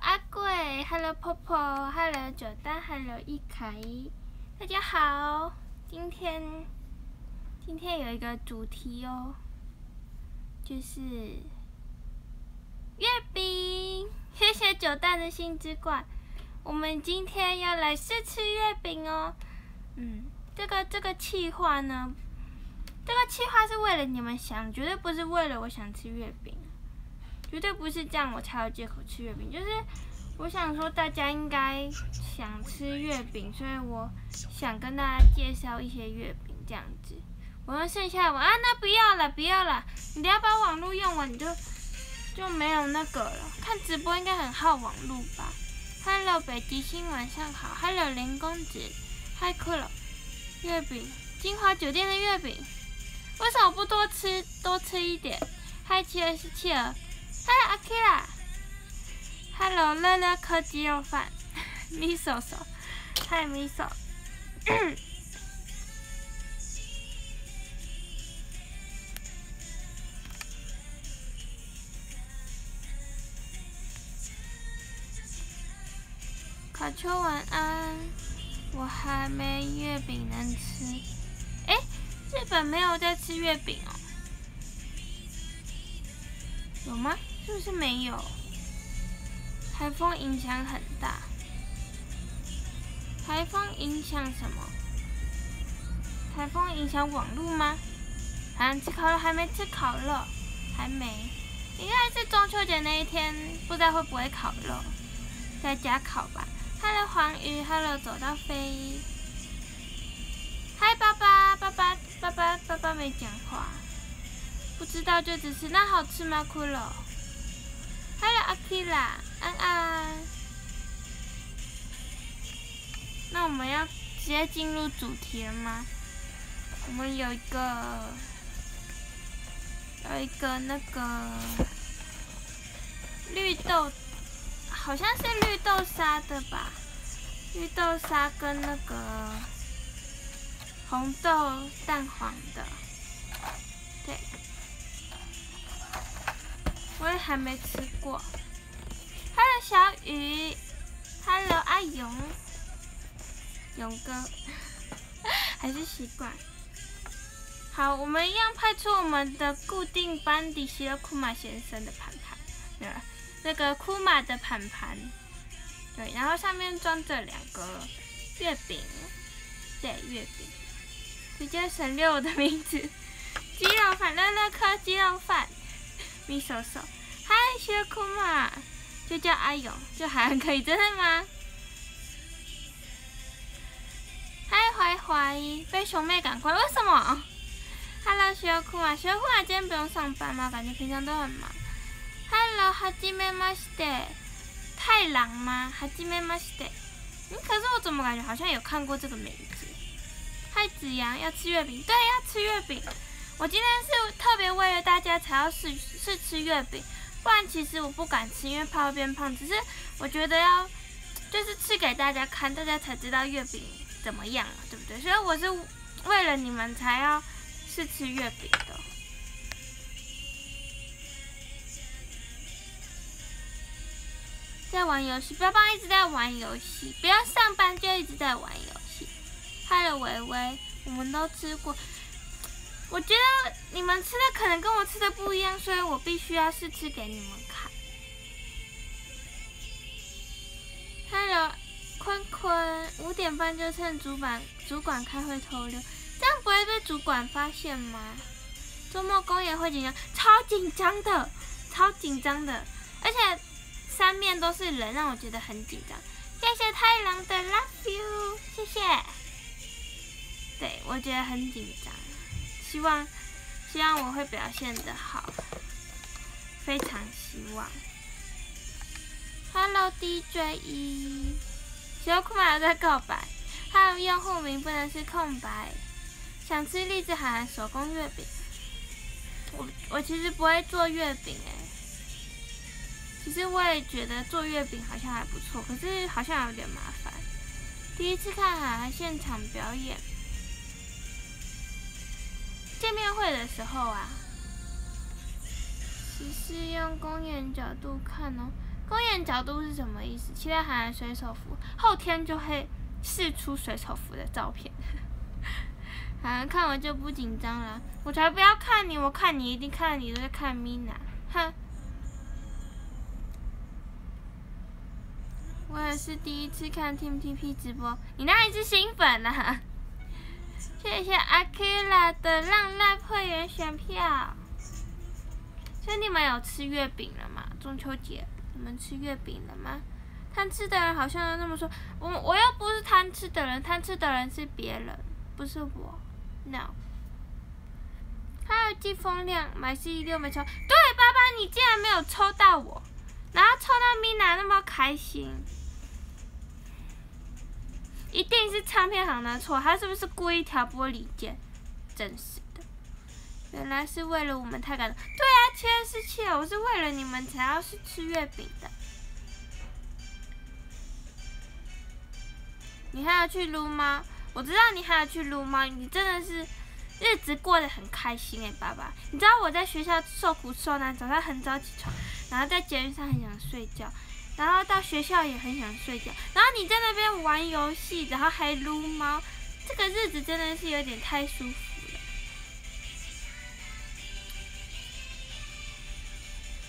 阿贵，Hello 婆婆，Hello 九蛋，Hello 一凯，大家好。今天今天有一个主题哦，就是月饼。谢谢九蛋的心之冠，我们今天要来试吃月饼哦。嗯，这个这个计划呢，这个计划是为了你们想，绝对不是为了我想吃月饼。绝对不是这样，我才有借口吃月饼。就是我想说，大家应该想吃月饼，所以我想跟大家介绍一些月饼这样子。我用剩下的网啊，那不要了，不要了。你等下把网络用完，你就就没有那个了。看直播应该很耗网络吧？Hello，北极星，晚上好。Hello，林公子，Hi，酷了。月饼，金华酒店的月饼，为什么不多吃多吃一点？Hi，七二十七儿。嗨，阿 K 啦！Hello，乐乐科鸡肉饭，米手手，嗨，米手。卡丘晚安，我还没月饼能吃。哎，日本没有在吃月饼哦？有吗？是不是没有？台风影响很大。台风影响什么？台风影响网络吗？啊，吃烤肉还没吃烤肉，还没。应该是中秋节那一天，不知道会不会烤肉，在家烤吧。Hello 黄鱼，Hello 走到飞。嗨，爸爸，爸爸，爸爸，爸爸没讲话。不知道就只是那好吃吗？骷髅。Hello，阿 K 啦，安安。那我们要直接进入主题了吗？我们有一个，有一个那个绿豆，好像是绿豆沙的吧？绿豆沙跟那个红豆蛋黄的，我也还没吃过。Hello，小雨。Hello，阿勇。勇哥，还是习惯。好，我们一样派出我们的固定班底，希罗库马先生的盘盘，那个库马的盘盘，对，然后上面装着两个月饼，对，月饼。直接省略我的名字，鸡肉饭，乐乐科鸡肉饭。咪手手，嗨，小酷嘛，就叫阿勇，就还可以，真的吗？嗨，怀怀，被熊妹赶快，为什么？Hello，小酷嘛，小酷嘛，今天不用上班吗？感觉平常都很忙。Hello，哈基梅马西德，太郎吗？哈基梅马西德，嗯，可是我怎么感觉好像有看过这个名字？嗨，子阳，要吃月饼？对，要吃月饼。我今天是特别为了大家才要试试吃月饼，不然其实我不敢吃，因为怕会变胖。只是我觉得要就是吃给大家看，大家才知道月饼怎么样，对不对？所以我是为了你们才要试吃月饼的。在玩游戏，不要一直在玩游戏，不要上班就一直在玩游戏。Hello，维维，我们都吃过。我觉得你们吃的可能跟我吃的不一样，所以我必须要试吃给你们看。Hello，坤坤，五点半就趁主管主管开会偷溜，这样不会被主管发现吗？周末公演会紧张，超紧张的，超紧张的，而且三面都是人，让我觉得很紧张。谢谢太郎的 Love you，谢谢。对我觉得很紧张。希望，希望我会表现的好，非常希望。Hello DJ 一，小酷马在告白，还有用户名不能是空白。想吃荔枝海手工月饼，我我其实不会做月饼哎，其实我也觉得做月饼好像还不错，可是好像有点麻烦。第一次看海涵现场表演。见面会的时候啊，只是用公演角度看哦。公演角度是什么意思？期待海南水手服，后天就会试出水手服的照片。啊，看我就不紧张了，我才不要看你，我看你一定看你都在看 Mina，哼。我也是第一次看 T M T P 直播，你那里是新粉啊？谢谢阿 K 拉的浪浪会员选票。兄弟们有吃月饼了吗？中秋节你们吃月饼了吗？贪吃的人好像那么说，我我又不是贪吃的人，贪吃的人是别人，不是我。No。还有季风亮买 C 六没抽，对，爸爸你竟然没有抽到我，然后抽到 Mina 那么开心。一定是唱片行的错，他是不是故意调拨离间？真是的，原来是为了我们太感动。对啊，七月十七，我是为了你们才要去吃月饼的。你还要去撸猫？我知道你还要去撸猫？你真的是日子过得很开心哎，爸爸。你知道我在学校受苦受难，早上很早起床，然后在监狱上很想睡觉。然后到学校也很想睡觉，然后你在那边玩游戏，然后还撸猫，这个日子真的是有点太舒服了。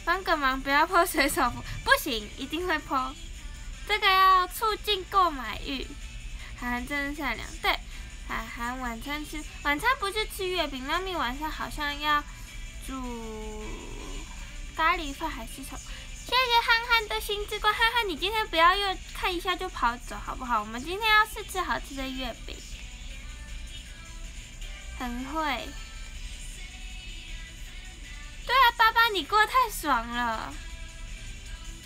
帮个忙，不要破水手服，不行，一定会破。这个要促进购买欲。涵涵真善良，对，涵涵晚餐吃，晚餐不是吃月饼，妈咪晚上好像要煮咖喱饭还是什么？谢谢憨憨的心之光，憨憨，你今天不要又看一下就跑走，好不好？我们今天要试吃好吃的月饼，很会。对啊，爸爸，你过得太爽了。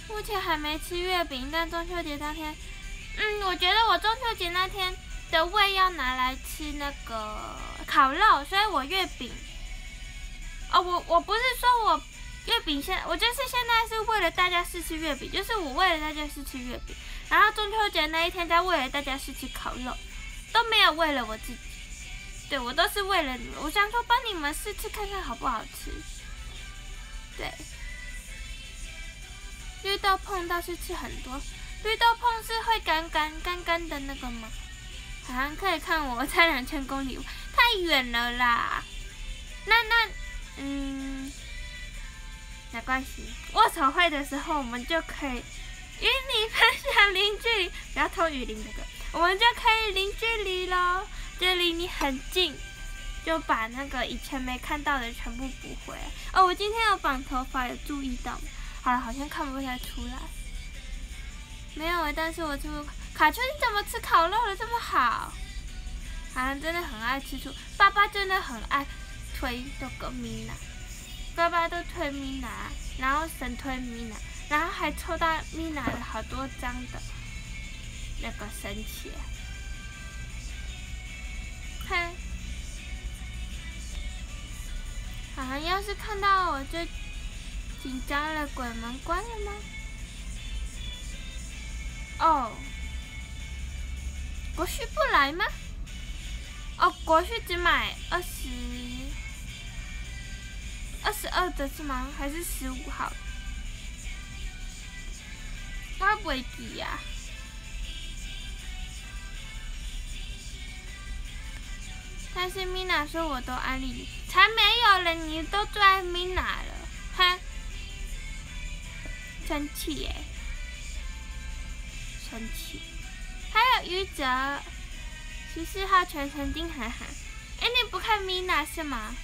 目前还没吃月饼，但中秋节当天，嗯，我觉得我中秋节那天的胃要拿来吃那个烤肉，所以我月饼。哦，我我不是说我。月饼现，我就是现在是为了大家试吃月饼，就是我为了大家试吃月饼，然后中秋节那一天再为了大家试吃烤肉，都没有为了我自己，对我都是为了你们，我想说帮你们试吃看看好不好吃，对，绿豆碰倒是吃很多，绿豆碰是会干干干干的那个吗？好像可以看我差两千公里，太远了啦，那那嗯。没关系，握手会的时候我们就可以与你分享零距离，不要偷雨林这个，我们就可以零距离喽，就离你很近，就把那个以前没看到的全部补回。哦，我今天有绑头发，有注意到？好了，好像看不太出来。没有哎，但是我就卡丘，你怎么吃烤肉的这么好？好像真的很爱吃醋，爸爸真的很爱推这个米娜。爸爸都推米娜，然后神推米娜，然后还抽到米娜的好多张的那个神奇。哼，好像要是看到我就紧张了，鬼门关了吗？哦，国旭不来吗？哦，国旭只买二十。二十二的是吗？还是十五号？我不会记呀。但是 Mina 说我都安利，才没有了，你都最爱 Mina 了，哼！生气耶！生气！还有余泽，十四号全程盯涵涵。哎，你不看 Mina 是吗？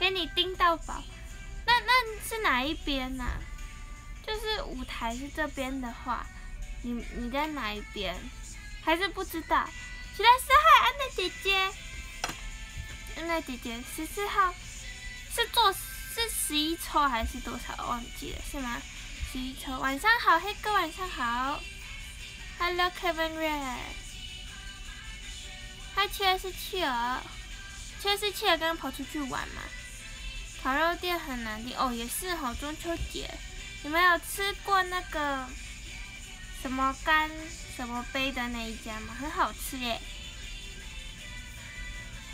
给你盯到宝，那那是哪一边呢？就是舞台是这边的话，你你在哪一边？还是不知道？起来四号安娜姐姐，安娜姐姐十四号是做是十一抽还是多少？忘记了是吗？十一抽。晚上好，黑哥晚上好。Hello Kevin Red。嗨，七二是企鹅，七二是企鹅，刚刚跑出去玩嘛？烤肉店很难订哦，也是哈，中秋节，你们有吃过那个什么干什么杯的那一家吗？很好吃耶。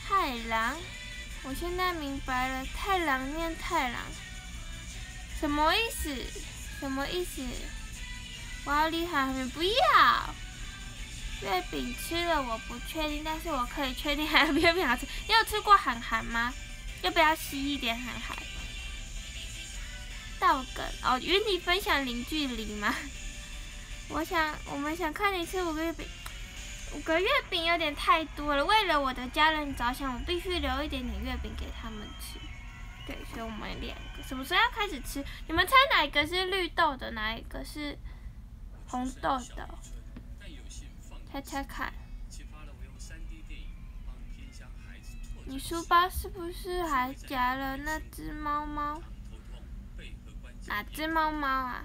太郎，我现在明白了，太郎念太郎。什么意思？什么意思？我要离韩寒不要。月饼吃了我不确定，但是我可以确定还有月饼好吃。你有吃过韩寒吗？要不要吸一点韩寒？倒梗哦，与你分享零距离吗？我想，我们想看你吃五个月饼，五个月饼有点太多了。为了我的家人着想，我必须留一点点月饼给他们吃。对，所以我们两个什么时候要开始吃？你们猜哪一个是绿豆的，哪一个是红豆的？猜猜看。你书包是不是还夹了那只猫猫？哪只猫猫啊？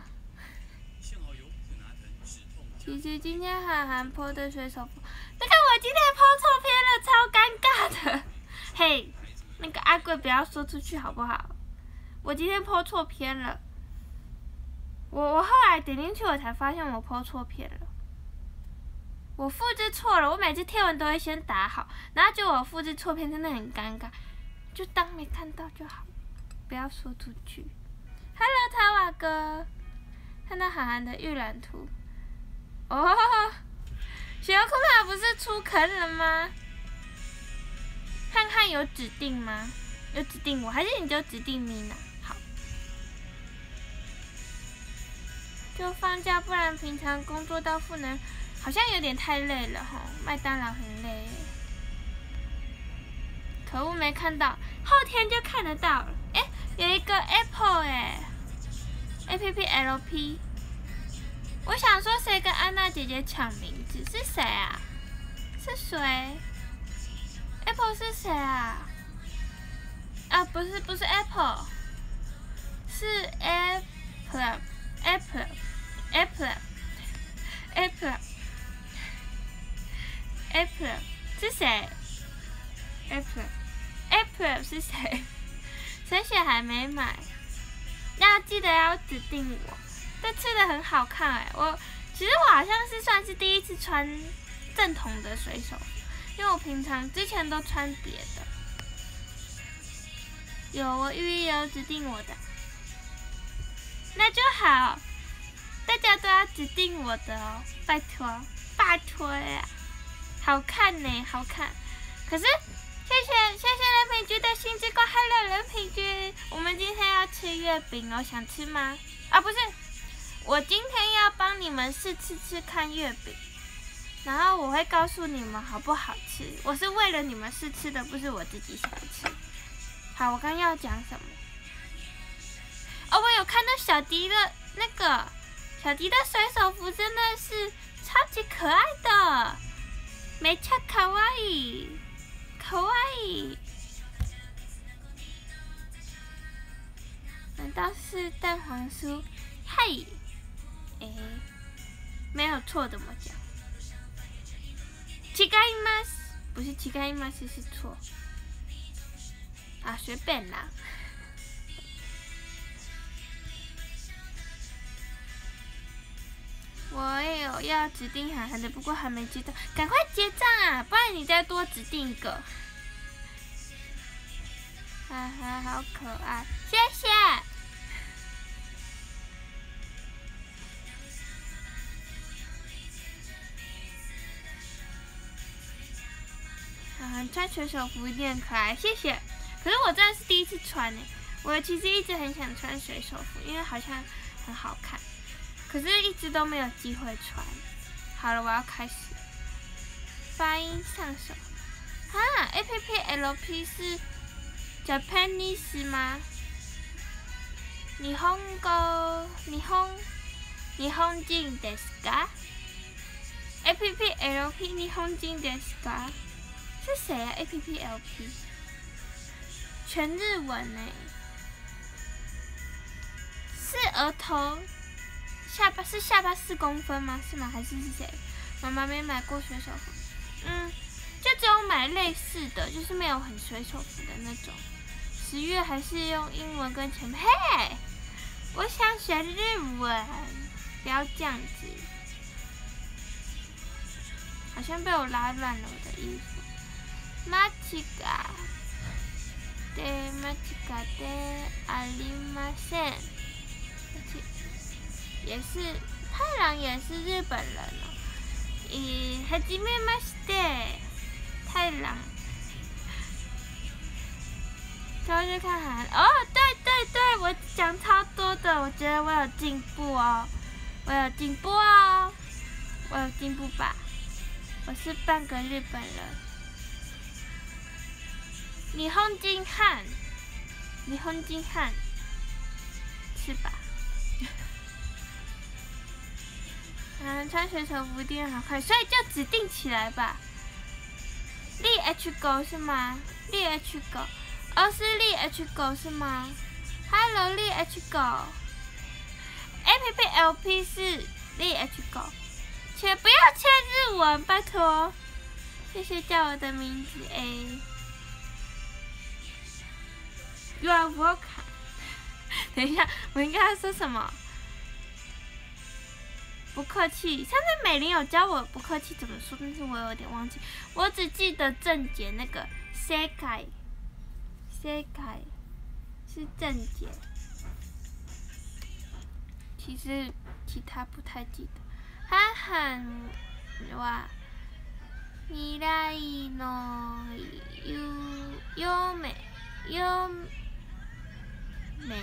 其实今天韩寒泼的水手服，你看我今天泼错片了，超尴尬的。嘿，那个阿贵不要说出去好不好？我今天泼错片了。我我后来点进去，我才发现我泼错片了。我复制错了，我每次贴文都会先打好，然后就我复制错片，真的很尴尬，就当没看到就好，不要说出去。Hello，塔瓦哥，看到韩寒的预览图。哦，雪库玛不是出坑了吗？看看有指定吗？有指定我，还是你就指定米娜？好，就放假，不然平常工作到赋能，好像有点太累了哈。麦当劳很累，可恶没看到，后天就看得到了。哎，有一个 Apple 哎，A P P L P。我想说，谁跟安娜姐姐抢名字？是谁啊？是谁？Apple 是谁啊？啊，不是，不是 Apple，是 Apple，Apple，Apple，Apple，April 是谁？Apple，Apple 是谁？谁写还没买？要记得要指定我。这次的很好看哎，我其实我好像是算是第一次穿正统的水手，因为我平常之前都穿别的。有我预有指定我的，那就好，大家都要指定我的哦，拜托拜托呀，好看呢，好看。可是谢谢谢谢人品君的心之光，Hello 人品君，我们今天要吃月饼哦，想吃吗？啊不是。我今天要帮你们试吃吃看月饼，然后我会告诉你们好不好吃。我是为了你们试吃的，不是我自己想吃。好，我刚要讲什么？哦，我有看到小迪的那个小迪的水手服，真的是超级可爱的，没错，卡哇伊，卡哇伊。难道是蛋黄酥？嘿。哎，没有错怎么讲。乞丐吗？不是乞丐吗？是是错。啊，随便啦。我也有要指定涵涵的，不过还没接到，赶快结账啊！不然你再多指定一个。哈哈，好可爱，谢谢。穿水手服一定很可爱，谢谢。可是我真的是第一次穿呢。我其实一直很想穿水手服，因为好像很好看，可是一直都没有机会穿。好了，我要开始。发音上手。啊，A P P L P 是 Japanese 吗？日本語、日本、日本人ですか？A P P L P 日本人ですか？是谁啊？A P P L P，全日文呢？是额头 下巴是下巴四公分吗？是吗？还是是谁？妈妈没买过水手服，嗯，就只有买类似的，就是没有很水手服的那种。十月还是用英文跟前面，嘿，我想学日文，不要这样子，好像被我拉乱了我的衣服。マチカでマチカでありません。 而且 也是太郎也是日本人哦。咦，はじめまして，太郎。超去看韩哦，对对对，我讲超多的，我觉得我有进步哦，我有进步哦，我有进步吧？我是半个日本人。你红金汉，你红金汉，是吧？ 嗯，穿学球服一定好看，所以就指定起来吧。立 H 狗是吗？立 H 狗，哦是立 H 狗是吗？Hello，立 H 狗，A P P L P 是立 H 狗，且不要签日文，拜托。谢谢叫我的名字 A。You are welcome。等一下，我应该要说什么？不客气。上次美玲有教我不客气怎么说，但是我有点忘记。我只记得正解那个 “sekai”，“sekai” 是正解。其实其他不太记得。哈哈，哇！未来の夢夢ね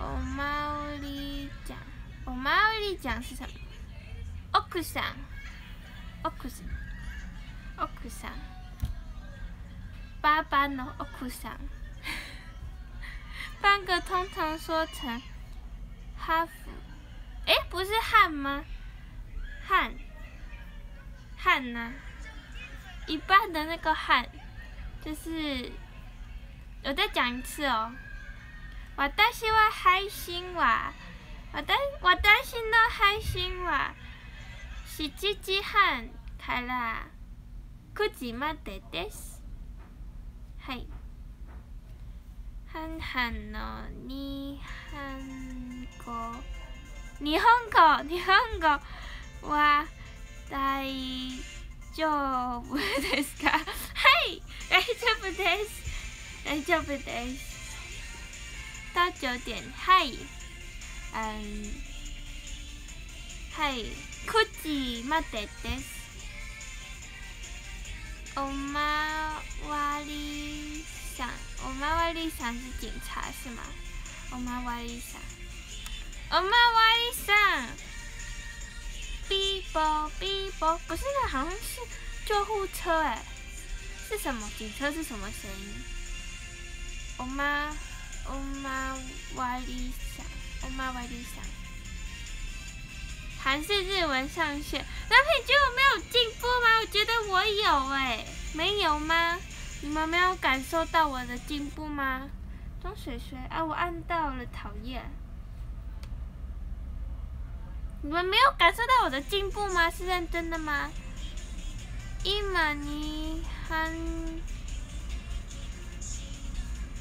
おまわりちゃん おまわりちゃん是什么奥さん奥さん奥さん爸爸の奥さん半个通常说成哈夫哎不是汉吗汉汉呢一半的那个汉就是我再讲一次哦，我担心我开 心哇，我担我担心到开心哇，是七時半から9時までです。はい。はんの日本語日本語日本語は大丈夫ですか？はい大丈夫です。大丈夫です。到九点，嗨，嗯，嗨，9時までです。おまわりさん，おまわりさん是警察是吗？おまわりさん，おまわりさん，哔啵哔啵，不是那好像是救护车哎，是什么？警车是什么声音？我妈，我妈瓦里想， 我妈瓦里想，韩式日文上线，那你觉得我没有进步吗？我觉得我有哎，没有吗？你们没有感受到我的进步吗？装水水啊，我按到了，讨厌！你们没有感受到我的进步吗？是认真的吗？伊玛尼汉。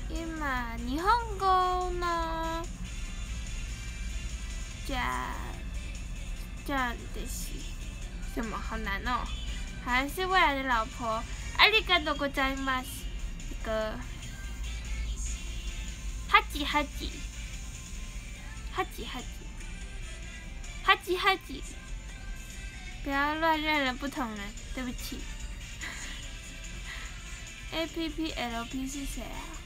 今日本語のじゃじゃです什么好难哦？还是未来的老婆，ありがとうございます。一个哈吉哈吉哈吉哈吉哈吉哈吉，不要乱认了不同人，对不起。A P P L P 是谁啊？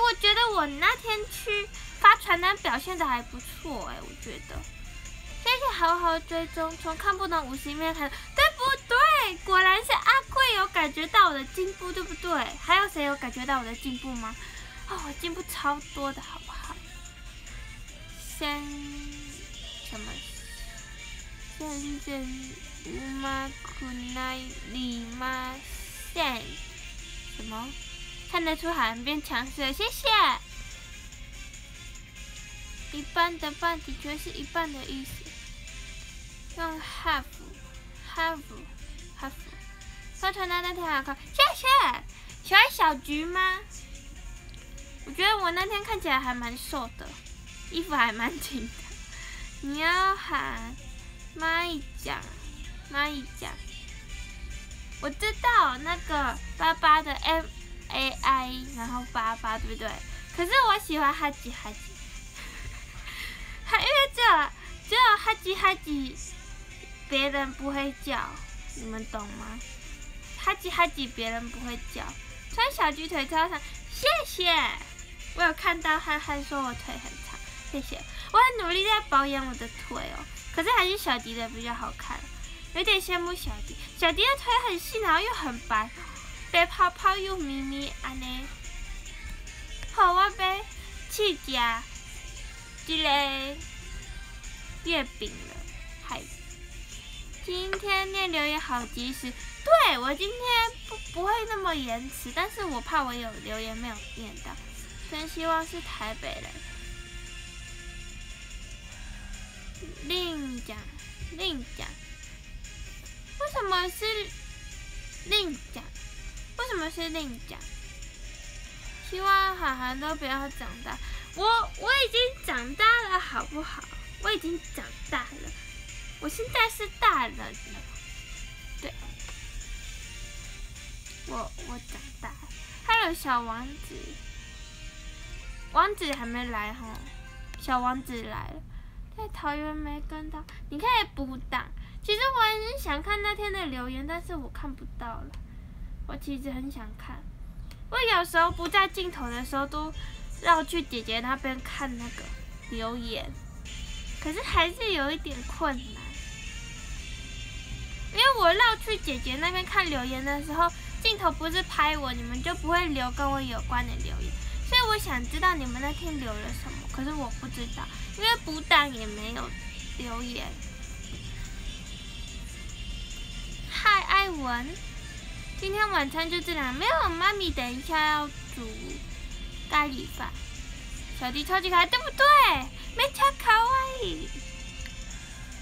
我觉得我那天去发传单表现的还不错哎，我觉得。谢谢好好追踪，从看不懂五十面看，对不对？果然是阿贵有感觉到我的进步，对不对？还有谁有感觉到我的进步吗？哦，我进步超多的，好不好？先什么？先生うまくないりません。什么？ 看得出好像变强势了，谢谢。一半的半的确是一半的意思，用 half，half，half。发传单那天好看，谢谢。喜欢小菊吗？我觉得我那天看起来还蛮瘦的，衣服还蛮紧的。你要喊蚂蚁酱，蚂蚁酱。我知道那个爸爸的 M。A I，然后八八，对不对？可是我喜欢哈吉哈吉，还 因为只有只有哈吉哈吉，别人不会叫，你们懂吗？哈吉哈吉别人不会叫，穿小鸡腿超长，谢谢。我有看到憨憨说我腿很长，谢谢。我很努力在保养我的腿哦，可是还是小迪的比较好看，有点羡慕小迪。小迪的腿很细，然后又很白，白泡泡又咪咪安尼。好，我要去吃这个月饼了。嗨，今天念留言好及时，对我今天不不会那么延迟，但是我怕我有留言没有念到，真希望是台北人。另讲，另讲，为什么是另讲？为什么是另讲？希望涵涵都不要长大。我我已经长大了，好不好？我已经长大了，我现在是大人了。对，我我长大。了。还有小王子，王子还没来哈，小王子来了。在桃园没跟到，你可以补档。其实我很想看那天的留言，但是我看不到了。我其实很想看，我有时候不在镜头的时候，都绕去姐姐那边看那个留言，可是还是有一点困难。因为我绕去姐姐那边看留言的时候，镜头不是拍我，你们就不会留跟我有关的留言。所以我想知道你们那天留了什么，可是我不知道。因为不档也没有留言。嗨，艾文，今天晚餐就这样，没有妈咪，等一下要煮咖喱饭。小弟超级可爱，对不对？没超可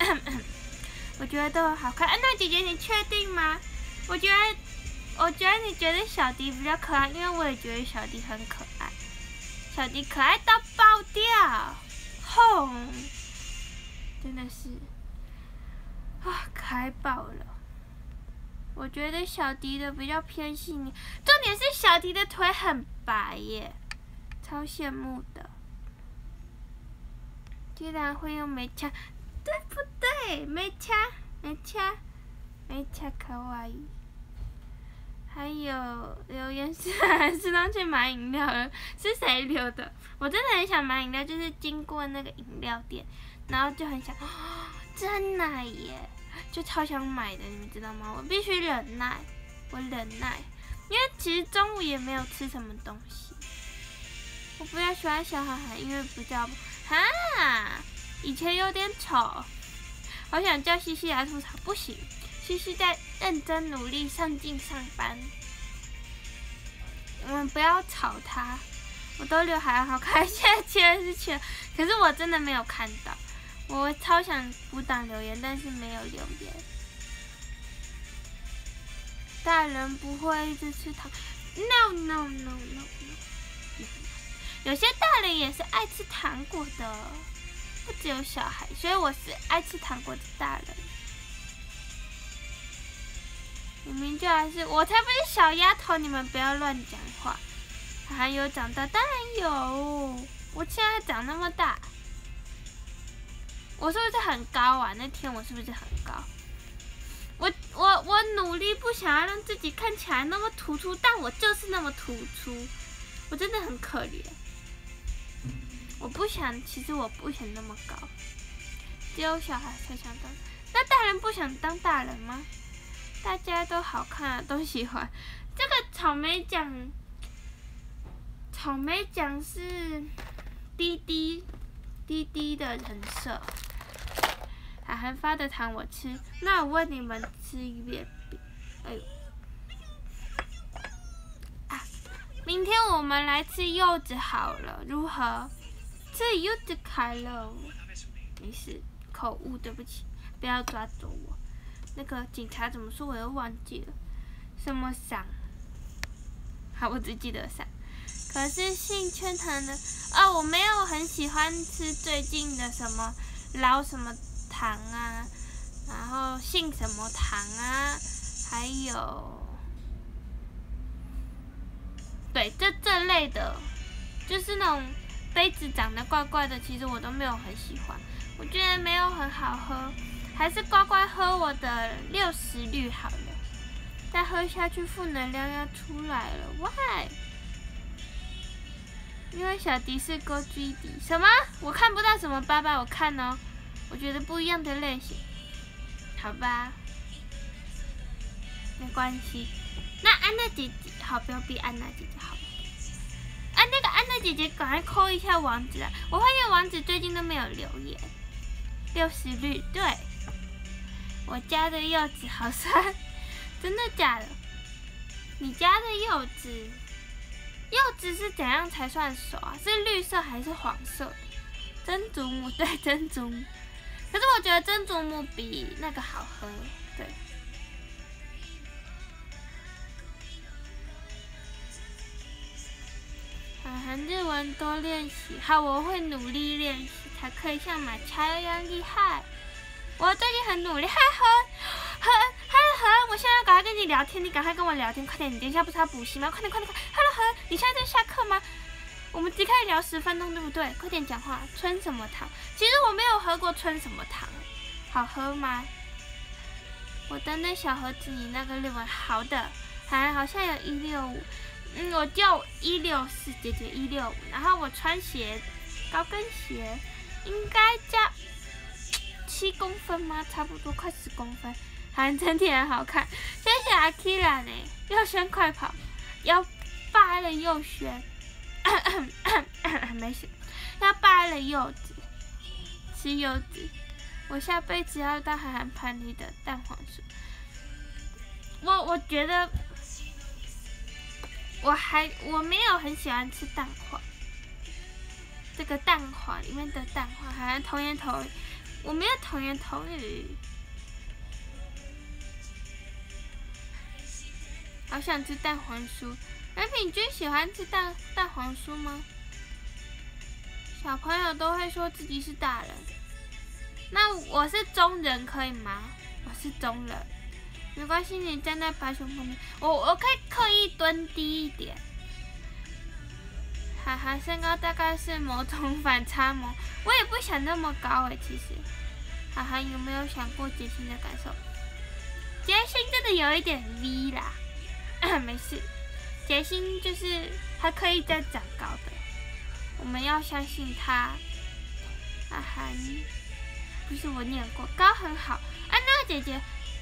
爱。我觉得都好看。那姐姐你确定吗？我觉得，我觉得你觉得小迪比较可爱，因为我也觉得小迪很可爱。小迪可爱到爆掉。痛，真的是啊，可爱爆了！我觉得小迪的比较偏细腻，重点是小迪的腿很白耶，超羡慕的。居然会用美掐，对不对？美掐，美掐，美掐，可爱。还有留言是还是让去买饮料了？是谁留的？我真的很想买饮料，就是经过那个饮料店，然后就很想，真奶耶，就超想买的，你们知道吗？我必须忍耐，我忍耐，因为其实中午也没有吃什么东西。我比较喜欢小孩孩，因为比较哈，以前有点丑，好想叫西西来吐槽，不行。西西在认真努力上进上班，我们不要吵他。我都刘海好看，现在切了是切，可是我真的没有看到。我超想补档留言，但是没有留言。大人不会一直吃糖，no no no no no。有些大人也是爱吃糖果的，不只有小孩，所以我是爱吃糖果的大人。我明就还是我才不是小丫头，你们不要乱讲话。还有长大，当然有。我现在长那么大，我是不是很高啊？那天我是不是很高？我我我努力不想要让自己看起来那么突出，但我就是那么突出，我真的很可怜。我不想，其实我不想那么高，只有小孩才想当。那大人不想当大人吗？大家都好看，都喜欢。这个草莓奖，草莓奖是滴滴滴滴的人设。海涵发的糖我吃，那我问你们吃月饼。哎呦！啊，明天我们来吃柚子好了，如何？吃柚子开了。没事，口误，对不起，不要抓走我。那个警察怎么说我又忘记了，什么伞？好，我只记得伞。可是信圈糖的哦，我没有很喜欢吃最近的什么老什么糖啊，然后信什么糖啊，还有对，这这类的，就是那种杯子长得怪怪的，其实我都没有很喜欢，我觉得没有很好喝，还是乖乖喝我的六十绿好了。再喝下去，负能量要出来了，Why？因为小迪是高 G 迪，什么？我看不到什么爸爸，我看哦，我觉得不一样的类型，好吧，没关系。那安娜姐姐，好，不要逼安娜姐姐，好。啊，那个安娜姐姐，赶快扣一下王子啊！我发现王子最近都没有留言。六十绿，对，我家的柚子好酸，真的假的？你家的柚子？柚子是怎样才算熟啊？是绿色还是黄色？珍珠母 对珍珠，可是我觉得珍珠母比那个好喝，对。啊，日文多练习，好，我会努力练习，才可以像马超一样厉害。我最近很努力，嗨呵，呵，嗨呵，我现在要赶快跟你聊天，你赶快跟我聊天，快点，你等一下不是要补习吗？快点，快点，快，Hello 呵，你现在在下课吗？我们只可以聊十分钟，对不对？快点讲话，春什么糖？其实我没有喝过春什么糖，好喝吗？我的那小盒子，你那个六文好的，还好像有一六五，嗯，我叫一六四，姐姐一六五，然后我穿鞋，高跟鞋，应该叫。七公分吗？差不多快十公分，还整体很好看。谢谢阿 Kira 呢，又轩快跑，要掰了又轩，没事，要掰了柚子，吃柚子。我下辈子要当韩寒盘里的蛋黄酥。我我觉得，我还我没有很喜欢吃蛋黄，这个蛋黄里面的蛋黄好像童言童语。我没有童言童语，好想吃蛋黄酥。任品君喜欢吃蛋蛋黄酥吗？小朋友都会说自己是大人，那我是中人可以吗？我是中人，没关系，你站在白熊旁边，我我可以刻意蹲低一点。哈哈，身高大概是某种反差萌，我也不想那么高诶，其实。哈哈，有没有想过杰心的感受？杰心真的有一点 V 啦，没事，杰心就是还可以再长高的，我们要相信他。哈哈，不是我念过，高很好。安娜姐姐，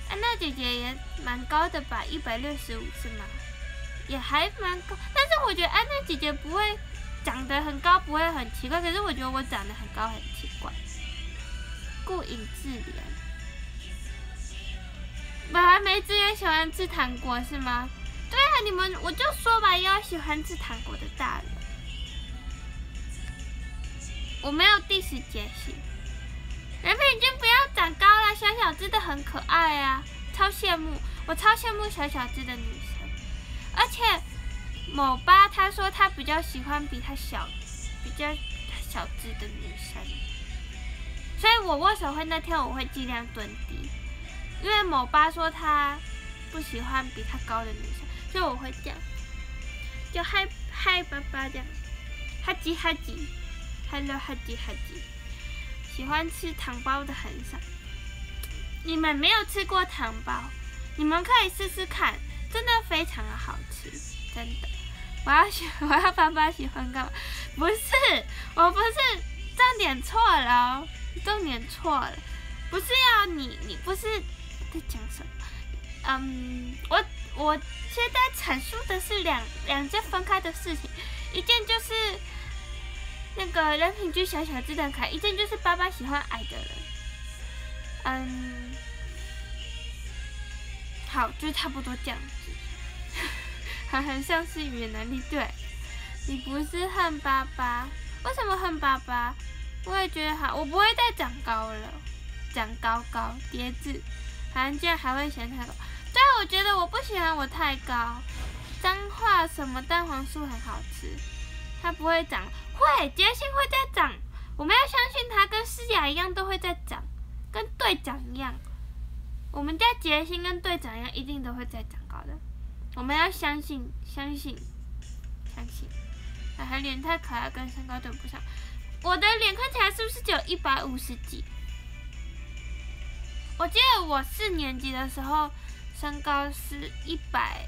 安娜姐姐也蛮高的吧？一百六十五是吗？也还蛮高，但是我觉得安娜姐姐不会。长得很高不会很奇怪，可是我觉得我长得很高很奇怪。顾影自怜，本来没资源喜欢吃糖果是吗？对啊，你们我就说吧，要喜欢吃糖果的大人。我没有 diss 杰西，人品君不要长高了，小小只的很可爱啊，超羡慕，我超羡慕小小只的女生，而且。某八他说他比较喜欢比他小、比较小只的女生，所以我握手会那天我会尽量蹲低，因为某八说他不喜欢比他高的女生，所以我会这样，就嗨嗨爸爸这样，哈吉哈吉，hello 哈吉哈吉，喜欢吃糖包的很少，你们没有吃过糖包，你们可以试试看，真的非常的好吃，真的。我要喜，我要爸爸喜欢干嘛？不是，我不是重点错了哦，重点错了，不是要你，你不是在讲什么？嗯，我我现在阐述的是两两件分开的事情，一件就是那个人品居小小智的卡，一件就是爸爸喜欢矮的人。嗯，好，就差不多这样子。还很像是语言能力，对，你不是恨爸爸，为什么恨爸爸？我也觉得好，我不会再长高了，长高高叠字，好像居然还会嫌太高。对，我觉得我不喜欢我太高。脏话什么蛋黄酥很好吃，它不会长，会杰心会再长，我们要相信它跟思雅一样都会再长，跟队长一样，我们家杰心跟队长一样，一定都会再长高的。我们要相信，相信，相信。还还脸太可爱，跟身高对不上。我的脸看起来是不是只有一百五十几？我记得我四年级的时候身高是一百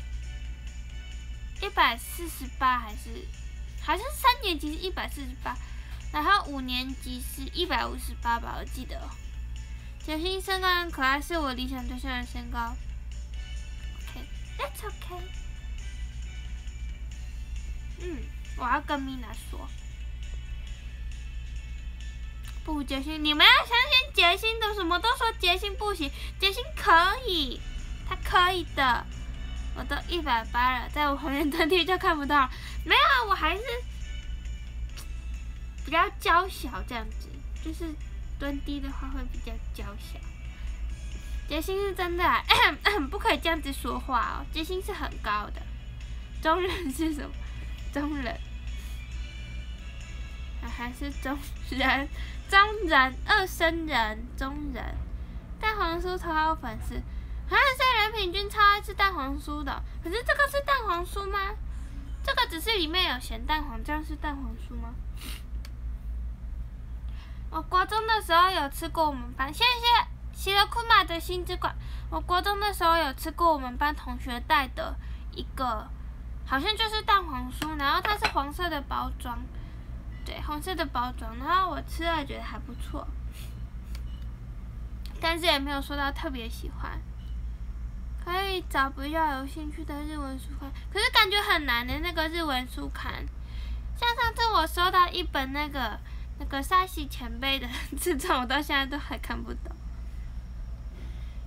一百四十八，还是好像三年级是一百四十八，然后五年级是一百五十八吧，我记得。小新身高很可爱，是我理想对象的身高。OK，That's OK。嗯，我要跟米娜说。不，杰星，你们要相信杰星的，什么都说杰星不行，杰星可以，他可以的。我都一百八了，在我旁边蹲地就看不到。没有，我还是比较娇小这样子，就是蹲低的话会比较娇小。杰星是真的，不可以这样子说话哦。杰星是很高的，中人是什么？中人，还是中人？中人二生人中人，蛋黄酥超好粉丝，好像是人平均超爱吃蛋黄酥的。可是这个是蛋黄酥吗？这个只是里面有咸蛋黄，这样是蛋黄酥吗？我国中的时候有吃过我们班，谢谢。喜乐库玛的心之馆。我国中的时候有吃过我们班同学带的一个，好像就是蛋黄酥，然后它是黄色的包装。对，红色的包装，然后我吃了觉得还不错，但是也没有说到特别喜欢。可以找比较有兴趣的日文书看，可是感觉很难的那个日文书看。像上次我收到一本那个那个沙西前辈的自传，我到现在都还看不懂。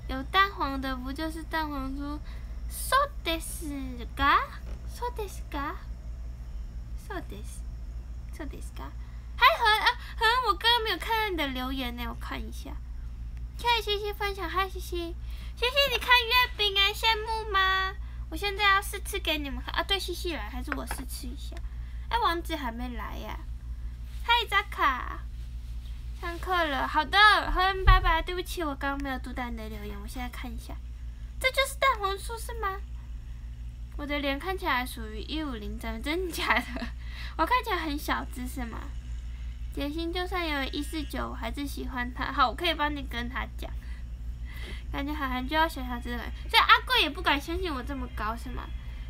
有蛋黄的不就是蛋黄酥？そうですか？そうですか？そうです。 这里是噶，还和啊和我刚刚没有看到你的留言呢，我看一下。谢谢西西分享，嗨西西，西西你看月饼哎，羡慕吗？我现在要试吃给你们看啊，对，西西来还是我试吃一下？哎，王子还没来呀。嗨扎卡，上课了，好的，和恩拜拜。对不起，我刚刚没有读到你的留言，我现在看一下。这就是蛋黄酥是吗？我的脸看起来属于一五零真真假的？我看起来很小只是吗？杰星就算有一四九，我还是喜欢他。好，我可以帮你跟他讲。感觉涵涵就要小小只了，所以阿贵也不敢相信我这么高是吗？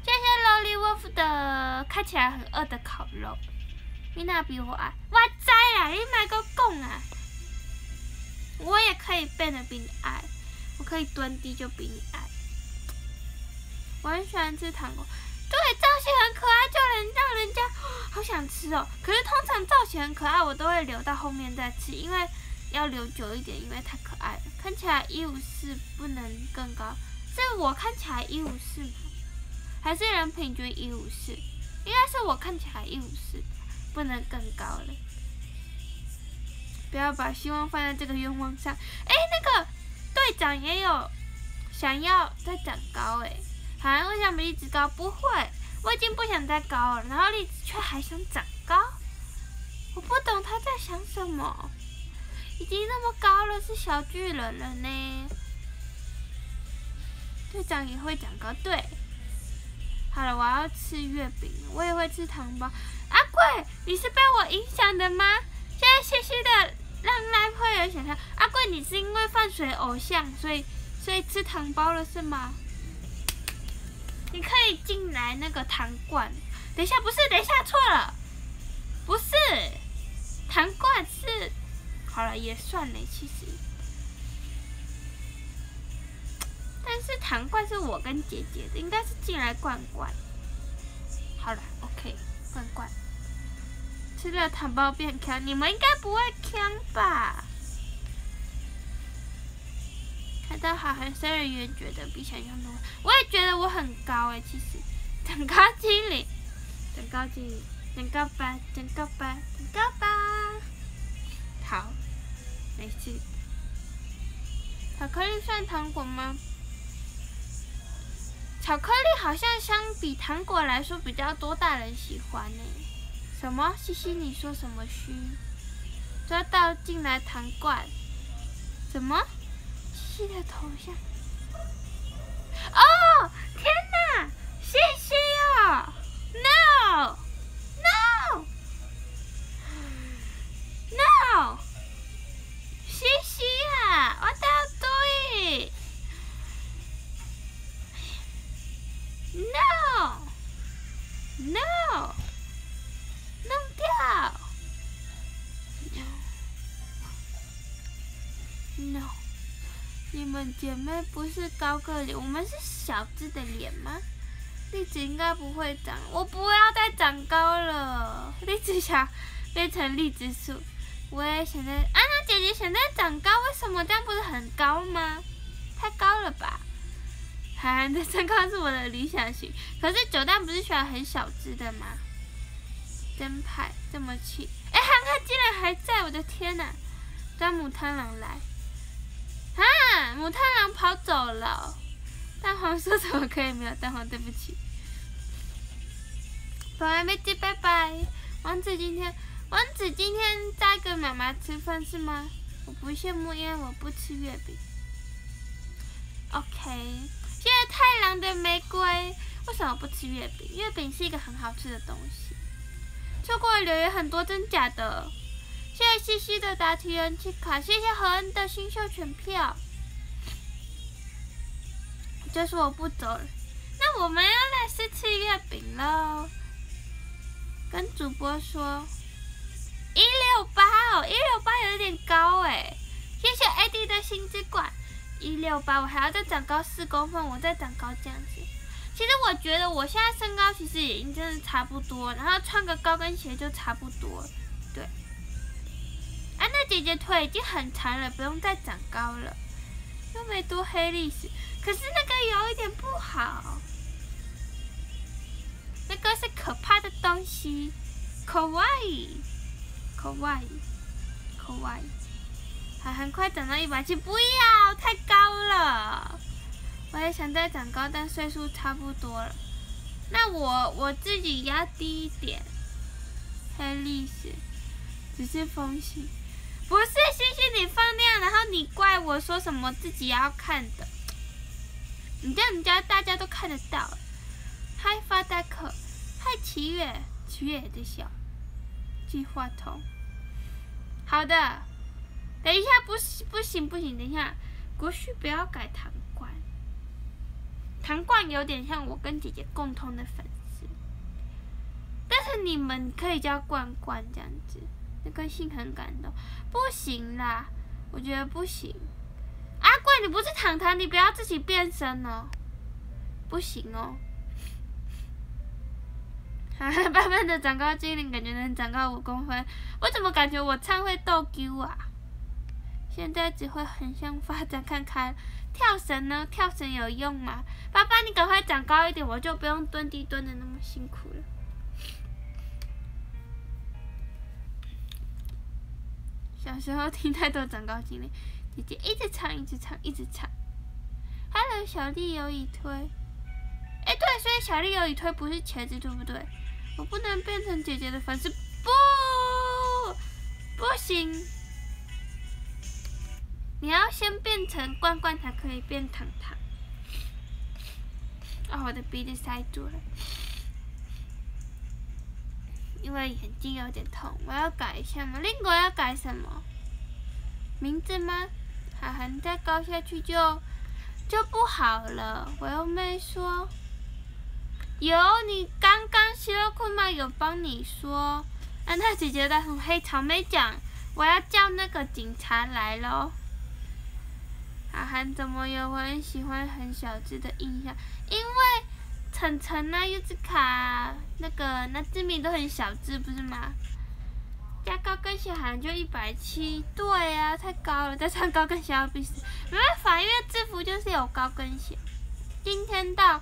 谢谢 Lolly Wolf 的看起来很饿的烤肉。米娜比我矮，我栽啦！你买个讲啊！我也可以变得比你矮，我可以蹲低就比你矮。我很喜欢吃糖果。对，造型很可爱，就能让人家 好想吃哦。可是通常造型很可爱，我都会留到后面再吃，因为要留久一点，因为太可爱了。看起来一五四不能更高，是我看起来一五四吗？还是人平均一五四？应该是我看起来一五四，不能更高了。不要把希望放在这个愿望上。哎，那个队长也有想要再长高哎。还会想比栗子高？不会，我已经不想再高了。然后栗子却还想长高，我不懂他在想什么。已经那么高了，是小巨人了呢。队长也会长高，对。好了，我要吃月饼，我也会吃糖包。阿贵，你是被我影响的吗？现在细细的让赖会有想象。阿贵，你是因为放水偶像，所以所以吃糖包了是吗？你可以进来那个糖罐，等一下不是，等一下错了，不是，糖罐是，好了也算了，其实，但是糖罐是我跟姐姐的，应该是进来罐罐。好了，OK，罐罐，吃了糖包变强，你们应该不会强吧？看到好汉生日月，觉得比想象中，我也觉得我很高哎，其实，长高精灵，长高精灵，长高吧，长高吧，长高吧，好，没事。巧克力算糖果吗？巧克力好像相比糖果来说比较多大人喜欢呢。什么？西西，你说什么虚？抓到进来糖罐？什么？的头像哦，天哪，谢谢哦，No，No！No！谢谢啊，我都要对。No！No！弄掉。No！你们姐妹不是高个脸，我们是小只的脸吗？栗子应该不会长，我不要再长高了。栗子想变成栗子树，我也想在。安娜姐姐想在长高，为什么这样不是很高吗？太高了吧？涵涵的身高是我的理想型，可是九蛋不是喜欢很小只的吗？真派这么气！哎，涵涵竟然还在，我的天哪！让母贪狼来。啊，母太郎跑走了。蛋黄说怎么可以没有蛋黄？对不起。宝贝妹拜拜。王子今天，王子今天在跟妈妈吃饭是吗？我不羡慕，因为我不吃月饼。OK，谢谢太郎的玫瑰。为什么不吃月饼？月饼是一个很好吃的东西。错过留言很多，真假的？谢谢西西的答题人气卡，谢谢何恩的新秀全票。就是我不走了，那我们要来试吃月饼喽。跟主播说，一六八哦，一六八有点高哎。谢谢 AD 的心之冠，一六八，我还要再长高四公分，我再长高这样子。其实我觉得我现在身高其实已经真的差不多，然后穿个高跟鞋就差不多，对。安娜姐姐腿已经很长了，不用再长高了，又没多黑历史。可是那个有一点不好，那个是可怕的东西，可哇伊，可哇伊，可哇伊，还很快长到一百七，不要太高了。我也想再长高，但岁数差不多了。那我我自己压低一点，黑历史，只是风险。不是星星，你放量，然后你怪我说什么自己要看的，你这样人家大家都看得到。嗨发大可，嗨七月，七月也在笑。计划通。好的，等一下不行不行不行，等一下，国序不要改糖罐，糖罐有点像我跟姐姐共同的粉丝，但是你们可以叫罐罐这样子。个性很感动，不行啦，我觉得不行。阿贵，你不是糖糖，你不要自己变身哦，不行哦。哈哈，慢慢的长高精灵，感觉能长高五公分。我怎么感觉我唱会逗 Q 啊？现在只会横向发展看看。跳绳呢？跳绳有用吗？爸爸，你赶快长高一点，我就不用蹲地蹲的那么辛苦了。小时候听太多长高精灵，姐姐一直唱，一直唱，一直唱。Hello，小丽有已推。哎，对，所以小丽有已推不是茄子，对不对？我不能变成姐姐的粉丝，不，不行。你要先变成罐罐才可以变糖糖。啊，我的鼻子塞住了。因为眼睛有点痛，我要改一下吗？另一个要改什么名字吗？涵涵再高下去就就不好了。我又没说，有你刚刚希洛库玛有帮你说，安娜姐姐在和黑草莓讲，我要叫那个警察来喽。涵涵怎么有我很喜欢很小只的印象？因为。晨晨啊，柚子卡，那个那志明都很小只，不是吗？加高跟鞋好像就一百七，对啊，太高了，再穿高跟鞋要必死。没办法，因为制服就是有高跟鞋。今天到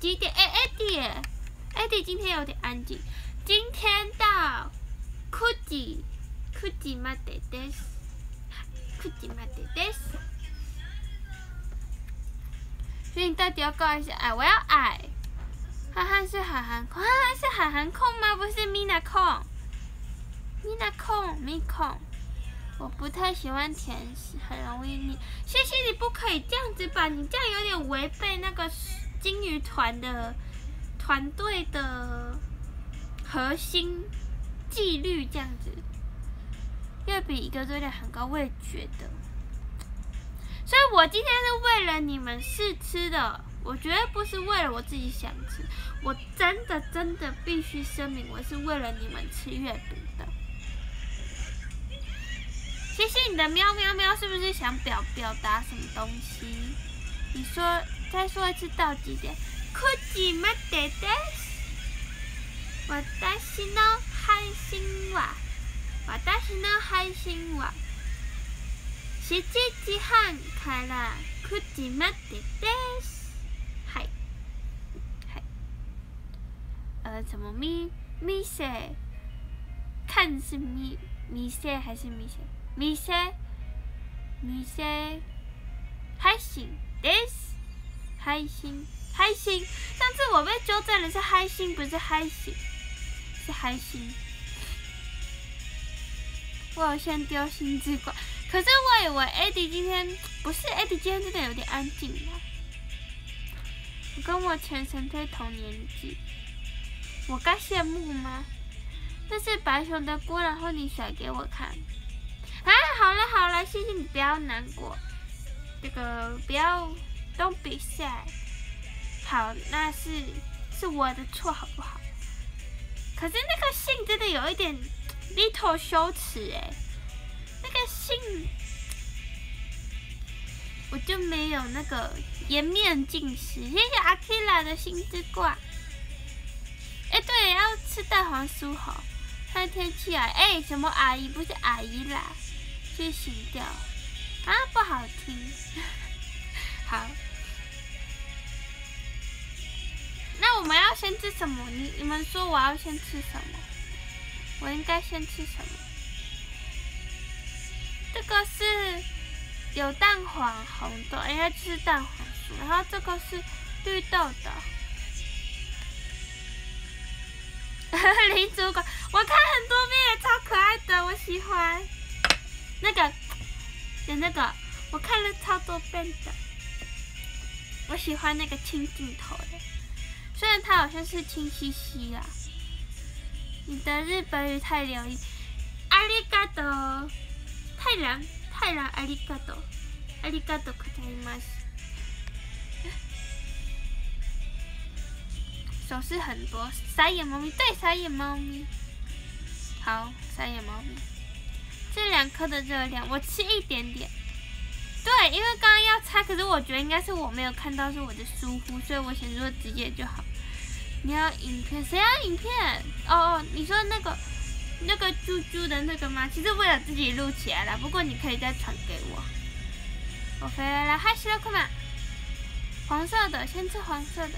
几点？哎，Eddie，Eddie 今天有点安静。今天到酷吉，酷吉马德德，酷吉马德德斯。所以你到底要高还是矮？我要矮。涵涵是涵涵控，涵涵是涵涵控吗？不是米娜控，米娜控，米控。我不太喜欢甜食，很容易腻。谢谢你不可以这样子吧？你这样有点违背那个金鱼团的团队的核心纪律这样子，月饼一个热量很高，我也觉得。所以我今天是为了你们试吃的，我绝对不是为了我自己想吃。我真的真的必须声明，我是为了你们吃月饼的。谢谢你的喵喵喵，是不是想表表达什么东西？你说，再说一次到几点？可以吗？爹爹。私の配信は私の配信は7時半から9時までです 呃什么咪咪せ看是咪咪せ还是咪せ咪せ咪せ配信です配信配信上次我被纠正了是嗨心不是嗨心是嗨心，我先丢心之管，可是我以为 Eddie 今天不是 Eddie 今天真的有点安静啊。我跟我前神推同年纪， 我该羡慕吗？这是白熊的锅，然后你甩给我看。啊，好了好了，谢谢你，不要难过，这个不要，Don't be sad。好，那是是我的错，好不好？可是那个信真的有一点 little 羞耻哎，那个信我就没有那个颜面尽失。谢谢阿 Kira 的心之挂。哎，对，要吃蛋黄酥吼。看天气啊，哎，什么阿姨不是阿姨啦，去醒掉啊，不好听。好。那我们要先吃什么？你你们说我要先吃什么？我应该先吃什么？这个是有蛋黄红豆，应该吃蛋黄酥。然后这个是绿豆的。林主管，我看很多遍，超可爱的，我喜欢。那个有那个，我看了超多遍的，我喜欢那个轻镜头的。虽然他好像是清晰西啊，你的日本语太流利，阿里嘎多，太郎太郎阿里嘎多，阿里嘎多可太吗？手势很多，傻眼猫咪对傻眼猫咪，好傻眼猫咪，这两颗的热量我吃一点点，对，因为刚刚要猜，可是我觉得应该是我没有看到是我的疏忽，所以我先说直接就好。你要影片？谁要影片？哦哦，你说那个那个猪猪的那个吗？其实为了自己录起来了，不过你可以再传给我。我回来了，嗨，石头克玛，黄色的，先吃黄色的。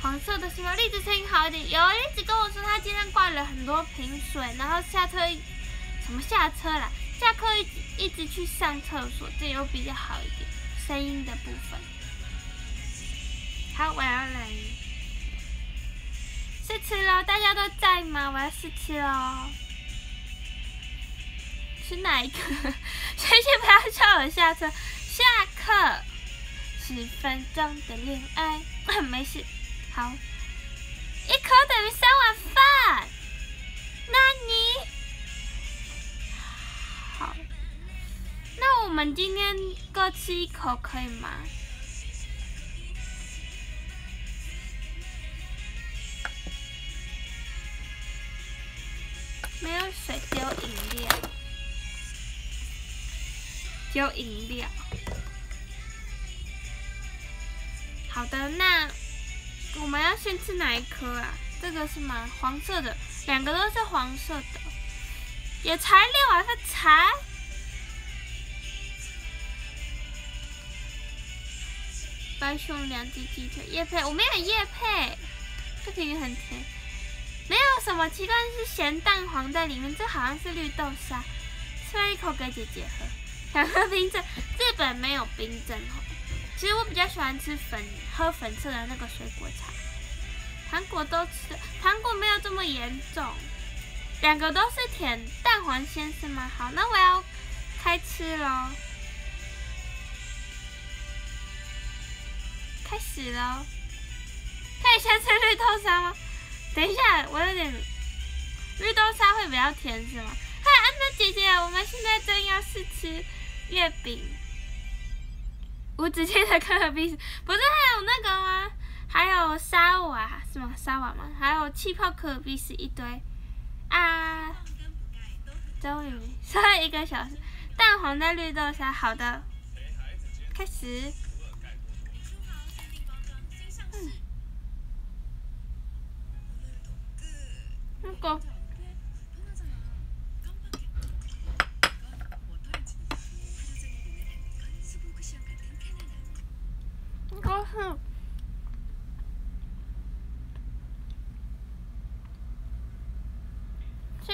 黄色的是吗？栗子声音好一点。有栗子跟我说，他今天挂了很多瓶水，然后下车什么下车了？下课一直一直去上厕所，这有比较好一点，声音的部分。好，我要来试吃喽！大家都在吗？我要试吃喽。吃哪一个？谢谢不要叫我下车。下课，十分钟的恋爱，没事。好，一口等于三碗饭。那你好，那我们今天各吃一口可以吗？没有水，只有饮料，只有饮料。好的，那我们要先吃哪一颗啊？这个是吗？黄色的，两个都是黄色的，也才六啊，它才。白熊两只鸡腿，叶配，我没有叶配，这个也很甜。没有什么奇怪，是咸蛋黄在里面。这好像是绿豆沙，吃了一口给姐姐喝。想喝冰镇，日本没有冰镇哦。其实我比较喜欢吃粉，喝粉色的那个水果茶。糖果都吃，糖果没有这么严重。两个都是甜，蛋黄先是吗？好，那我要开吃喽。开始喽。可以先吃绿豆沙吗？等一下，我有点绿豆沙会比较甜是吗？嗨，安娜姐姐，我们现在正要试吃月饼。无止境的可比斯，不是还有那个吗？还有沙瓦是吗？沙瓦吗？还有气泡可比斯一堆啊！终于剩一个小时，蛋黄的绿豆沙，好的，开始。嗯，那个。高兴。是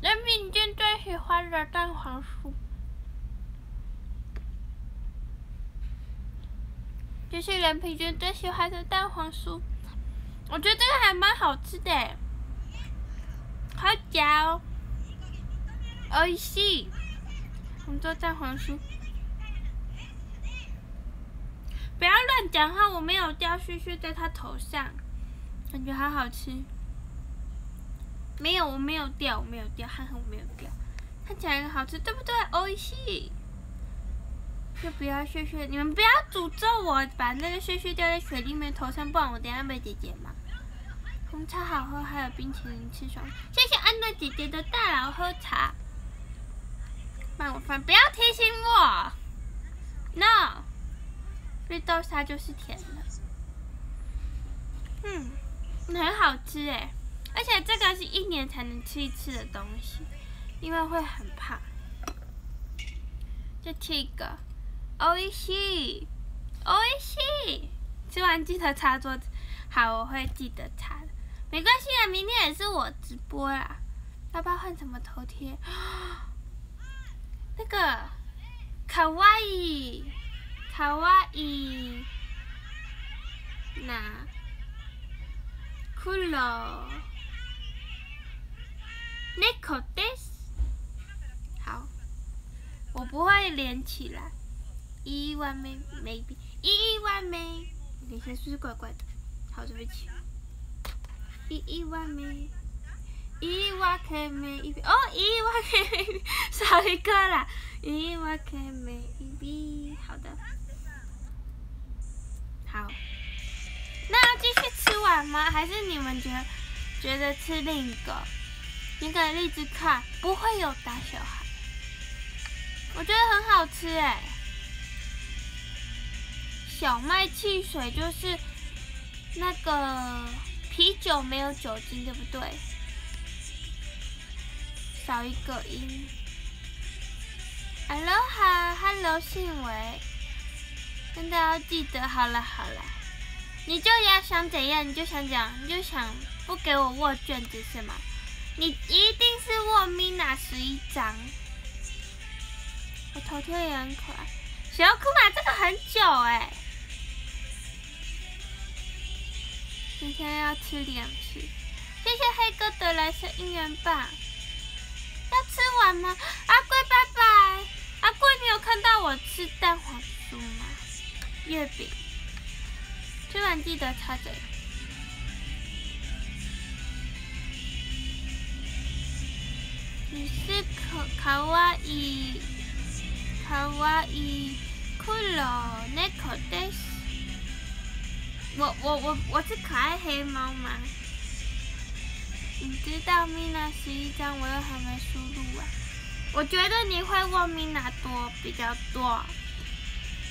人民军最喜欢的蛋黄酥，就是人平均最喜欢的蛋黄酥。我觉得这个还蛮好吃的，好嚼哦，おいしい。红豆蛋黄酥。 不要乱讲话，我没有掉絮絮在他头上，感觉好好吃。没有，我没有掉，我没有掉，哈哈，我没有掉，看起来很好吃，对不对？哦西，就不要絮絮，你们不要诅咒我，把那个絮絮掉在水里面头上，不然我等下被姐姐骂。红茶好喝，还有冰淇淋吃爽，谢谢安娜姐姐的大佬喝茶。帮我翻，不要提醒我，no。绿豆沙就是甜的，嗯，很好吃哎，而且这个是一年才能吃一次的东西，因为会很胖。就吃一个，おいしい，おいしい，吃完记得擦桌子。好，我会记得擦的，没关系啊，明天也是我直播啦。要不要换什么头贴？那个，卡哇伊。 かわいいな黒猫です。好，我不会连起来。一万枚，maybe 一万枚。等一下是不是怪怪的？好，对不起。一一万枚，一万颗枚一哦，一万颗少一个啦。一万颗枚一笔，好的。 好，那要继续吃完吗？还是你们觉得觉得吃另一个？你给荔枝看，不会有打小孩。我觉得很好吃哎。小麦汽水就是那个啤酒没有酒精，对不对？少一个音。Hello 哈，Hello 信维。真的要记得，好了好了，你就要想怎样，你就想讲，你就想不给我握卷子是吗？你一定是握 mina 十一张。我头贴也很可爱，小库玛这个很久哎。今天要吃两次，谢谢黑哥的来生姻缘棒。要吃完吗？阿贵拜拜，阿贵你有看到我吃蛋黄酥吗？月饼，吃完记得擦嘴。你是可卡哇伊，卡哇伊，酷咯，那可得是。我我我我是可爱黑猫吗？你知道米娜十一张，我又还没输入啊。我觉得你会问米娜多比较多，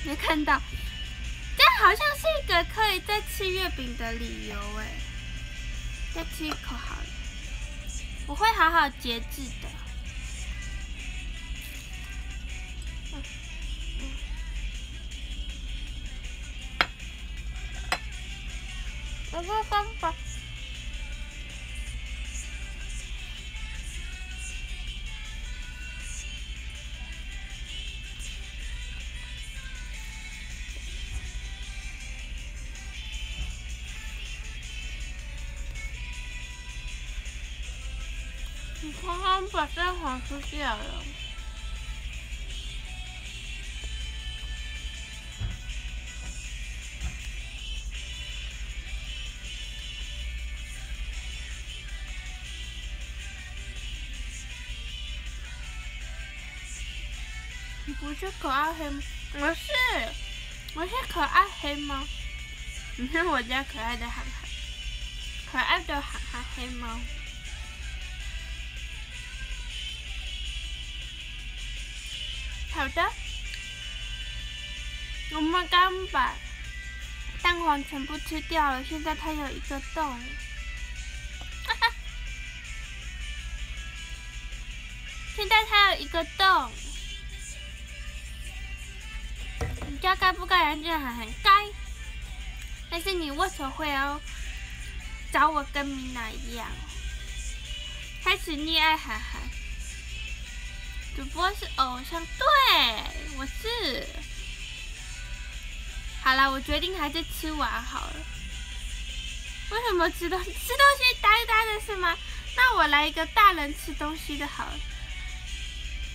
没看到。这好像是一个可以再吃月饼的理由哎，再吃一口好了，我会好好节制的。我不方法。黄出现了。你不是可爱黑吗？我是，我是可爱黑猫。你是我家可爱的涵涵，可爱的涵涵黑猫。好的，我们刚把蛋黄全部吃掉了，现在它有一个洞。哈哈，现在它有一个洞。你家该不该让这涵涵？该。但是你为什么会要找我跟米娜一样，开始溺爱涵涵？主播是偶像，对，我是。好了，我决定还是吃完好了。为什么吃东吃东西呆呆的是吗？那我来一个大人吃东西的好了。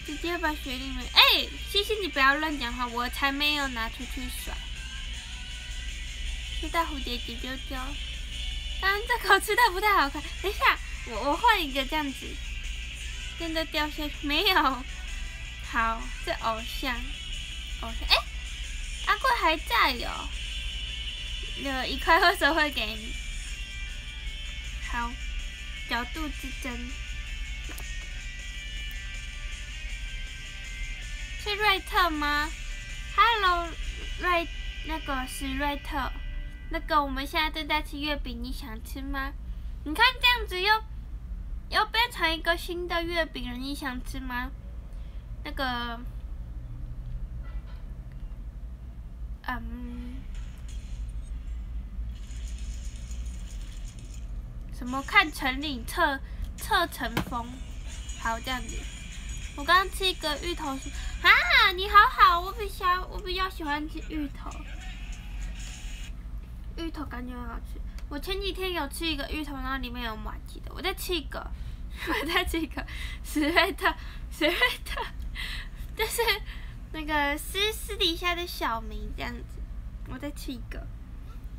直接把雪里面，哎，西西你不要乱讲话，我才没有拿出去甩。这大蝴蝶结丢掉。刚刚这口吃的不太好看，等一下，我我换一个这样子。真的掉下去没有？好，是偶像，偶像，哎，阿贵还在哟。有一块护手会给你。好，角度之争。是瑞特吗？Hello，瑞，那个是瑞特。那个我们现在正在吃月饼，你想吃吗？你看这样子又。要变成一个新的月饼，你想吃吗？那个，嗯，什么看成岭侧侧成峰，好这样子。我刚刚吃一个芋头酥啊，你好好，我比较我比较喜欢吃芋头，芋头感觉很好吃。我前几天有吃一个芋头，然后里面有马蹄的。我再吃一个，我再吃一个史瑞特，史瑞特，就是那个私私底下的小名这样子。我再吃一个，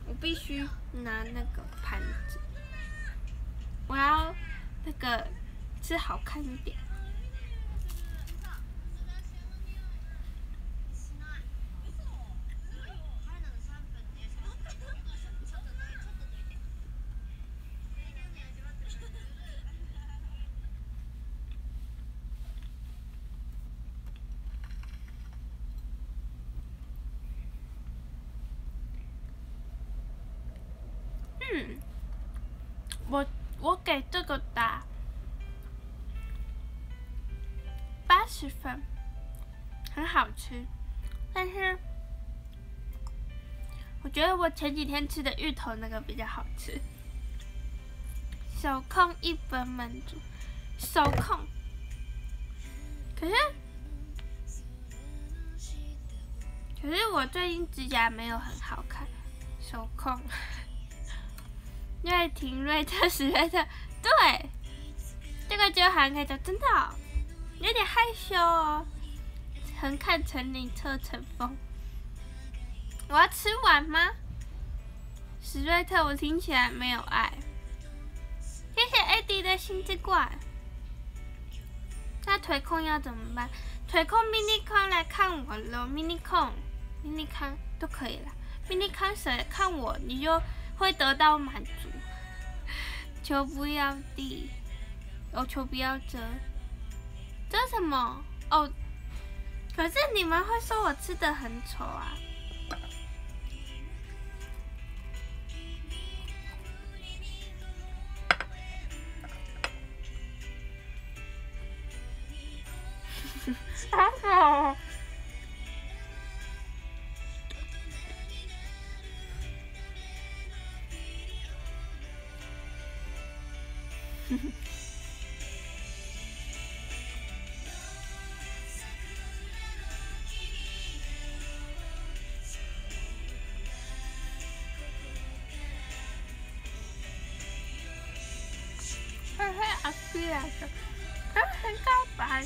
我必须拿那个盘子，我要那个吃好看一点。我我给这个打八十分，很好吃，但是我觉得我前几天吃的芋头那个比较好吃。手控一分满足，手控，可是可是我最近指甲没有很好看，手控。瑞婷、瑞特、史瑞特，对，这个就喊开头，真的有点害羞哦。横看成岭侧成峰，我要吃完吗？史瑞特，我听起来没有爱。谢谢 AD 的心之冠。那腿控要怎么办？腿控、mini 控来看我喽，mini 控、mini 康都可以了。mini 康谁看我，你就。会得到满足，求不要地，哦，求不要遮，遮什么？哦，可是你们会说我吃的很丑啊。好他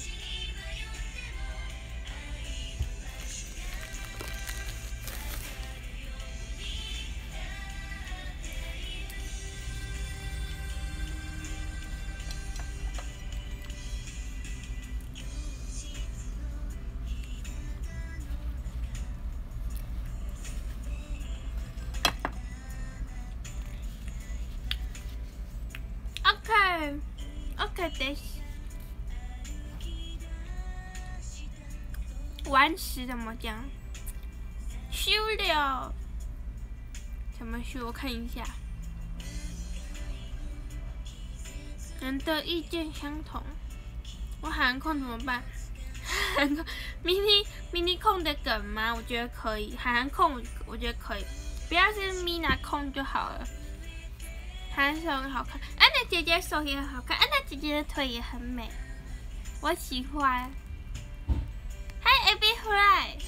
很告白。OK です。完食怎么讲？修了。怎么修？我看一下。人的意见相同。我喊空怎么办？喊空迷你迷你空的梗吗？我觉得可以。喊空，我觉得可以。不要是米娜空就好了。还是很好看。安娜姐姐手也很好看，安娜姐姐的腿也很美，我喜欢。Hi a b y Fly，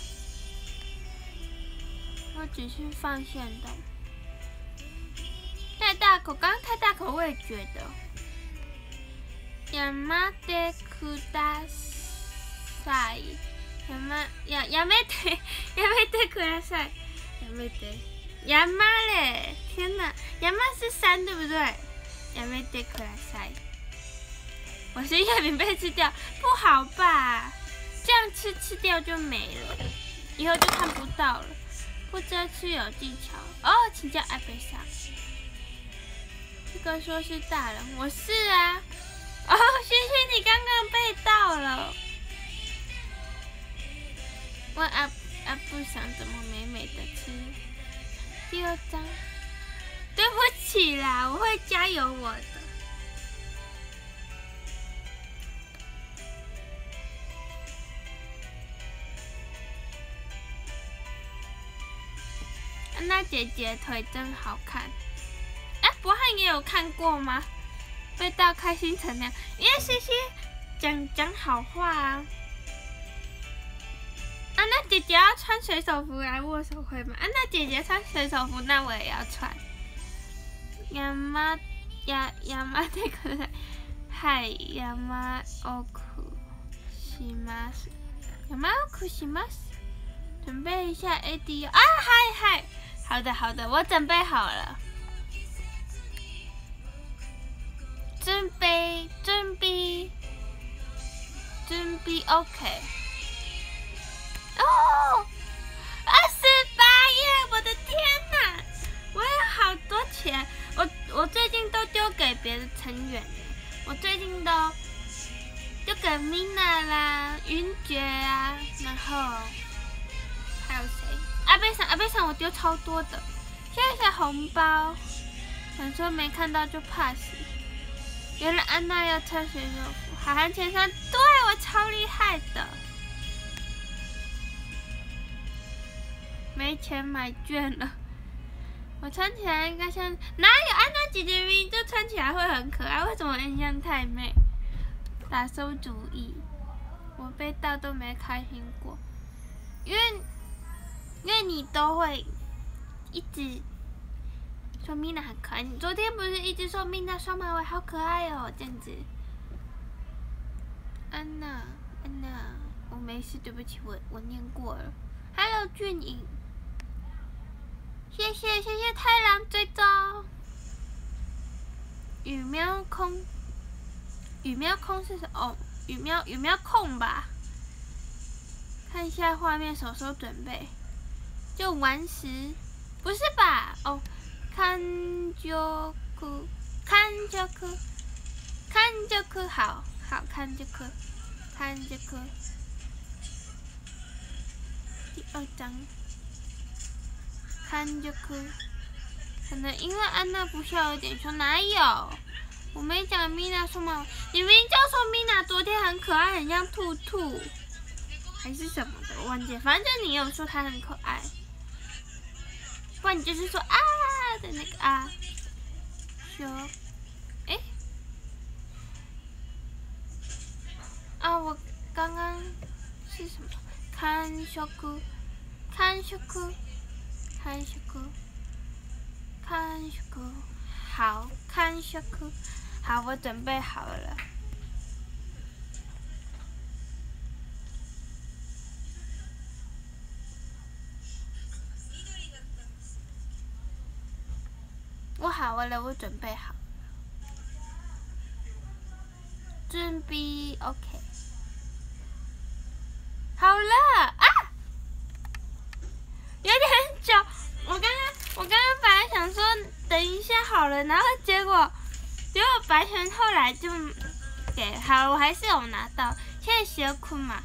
我只是放线的。太大口，刚刚太大口，我也觉得。やめてください。やめ、や、やめて、やめてください。やめて。亚妈嘞！天哪，亚妈是山对不对？ 亚美得可塞，我是月饼被吃掉，不好吧？这样吃吃掉就没了，以后就看不到了。不知道吃有技巧哦，请叫艾贝莎。这个说是大人，我是啊。哦，轩轩你刚刚被盗了。问阿阿布想怎么美美的吃？第二张，对不起啦，我会加油我的。安娜姐姐腿真好看，哎，博汉也有看过吗？被到开心成那样，因为西西讲讲好话啊。啊，那姐姐要穿水手服来握手会吗？啊，那姐姐穿水手服，那我也要穿。亚麻亚亚麻这个，嗨，亚麻奥库西马斯，亚麻奥库西马斯，准备一下 AD 啊，嗨嗨，好的好的，我准备好了，准备准备准备 OK。哦，二十八耶！我的天哪，我有好多钱，我最近都丢给别的成员我最近都丢给 Mina 啦、云爵啊，然后还有谁？阿贝桑，阿贝桑，我丢超多的，谢谢红包。想说没看到就怕死，原来安娜要穿水手服，海涵前三，对我超厉害的。没钱买券了，我穿起来应该像哪有安娜姐姐咪就穿起来会很可爱，为什么很像太妹？打馊主意，我被盗都没开心过，因为因为你都会一直说米娜很可爱，你昨天不是一直说米娜双马尾好可爱哦，这样子。安娜，安娜，我没事，对不起，我我念过了。Hello，俊颖。谢谢谢谢太郎追踪，羽喵空，羽喵空是什哦？羽喵羽喵空吧？看一下画面，手手准备，就完时，不是吧？哦，看就哭，看就哭，看就哭，好好看就哭，看就哭，第二张。看就可，可能因为安娜不笑有点凶，哪有？我没讲米娜说嘛，你明就说米娜昨天很可爱，很像兔兔，还是什么的，我忘记。反正你有说她很可爱，不然你就是说啊的那个啊。说，哎，啊，我刚刚是什么？看小哭，看小哭。看小哭，看小哭，好看小哭，好，我准备好了。我好了，我准备好。准备 OK。好了啊！有点久，我刚刚我刚刚本来想说等一下好了，然后结果结果白泉后来就给，好，我还是有拿到。谢谢小库玛，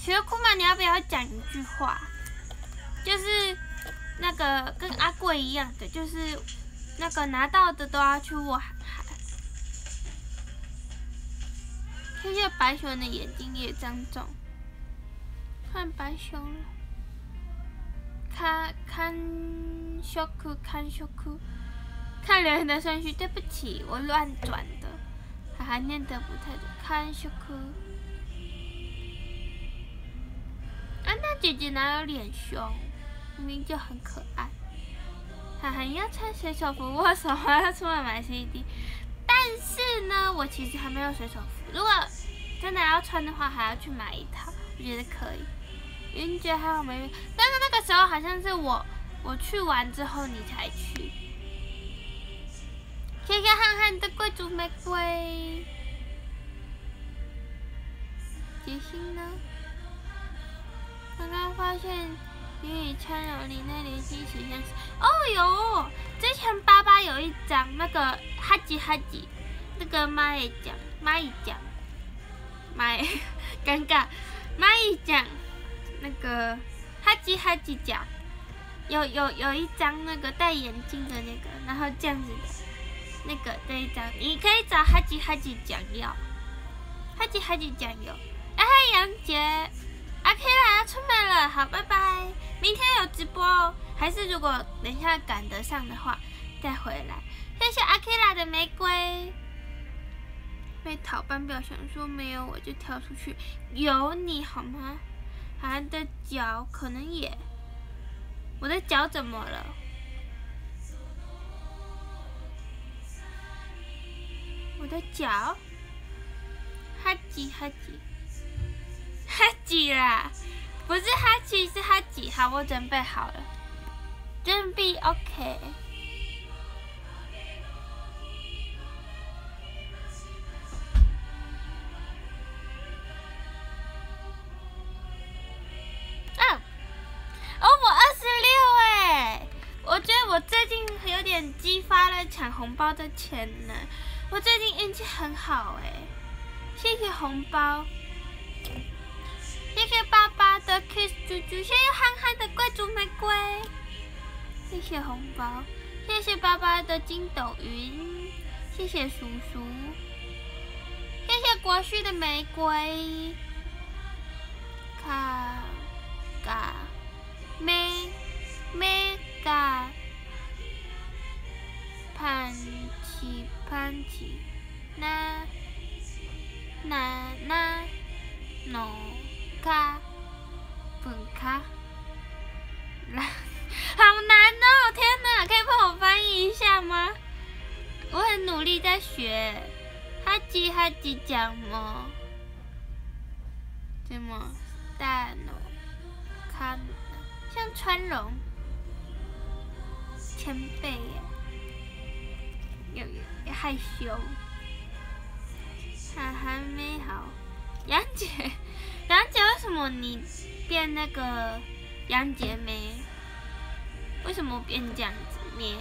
小库玛，你要不要讲一句话？就是那个跟阿贵一样的，就是那个拿到的都要去握海。谢谢白熊的眼睛也张重，看白熊了，看看小库，看小库。看留言的顺序，对不起，我乱转的，还还念得不太对。看小哭，安娜姐姐哪有脸凶？明明就很可爱。涵涵要穿水手服握手，还要出来买 CD。但是呢，我其实还没有水手服。如果真的要穿的话，还要去买一套，我觉得可以。云姐还好没？但是那个时候好像是我我去完之后你才去。谢谢憨憨的贵族玫瑰。杰心呢？刚刚发现你与千柔里那联系实相是。哦哟，之前爸爸有一张那个哈吉哈吉，那个蚂蚁奖，蚂蚁奖，蚂蚁尴尬，蚂蚁奖，那个哈吉哈吉奖，有有有一张那个戴眼镜的那个，然后这样子的。那个这一张，你可以找哈吉哈吉讲要，哈吉哈吉讲有。哎，杨杰，阿 K 啦要出门了，好，拜拜，明天有直播哦。还是如果等一下赶得上的话，再回来。谢谢阿 K 啦的玫瑰。被讨班表想说没有我就跳出去，有你好吗？他的脚可能也，我的脚怎么了？我的脚，哈吉哈吉，哈吉啦，不是哈吉是哈吉，好，我准备好了，准备 OK。红包的钱呢。我最近运气很好哎，谢谢红包，谢谢爸爸的 kiss 猪猪，谢谢憨憨的贵族玫瑰，谢谢红包，谢谢爸爸的筋斗云，谢谢叔叔，谢谢国旭的玫瑰，卡嘎。咩咩嘎。潘。番茄，那那那诺卡本卡，啦，好难哦！天哪，可以帮我翻译一下吗？我很努力在学，哈吉哈吉讲么？怎么大诺卡？像川龙前辈耶。有有害羞，还还没好。杨姐，杨姐，为什么你变那个杨姐妹？为什么变这样子？咩？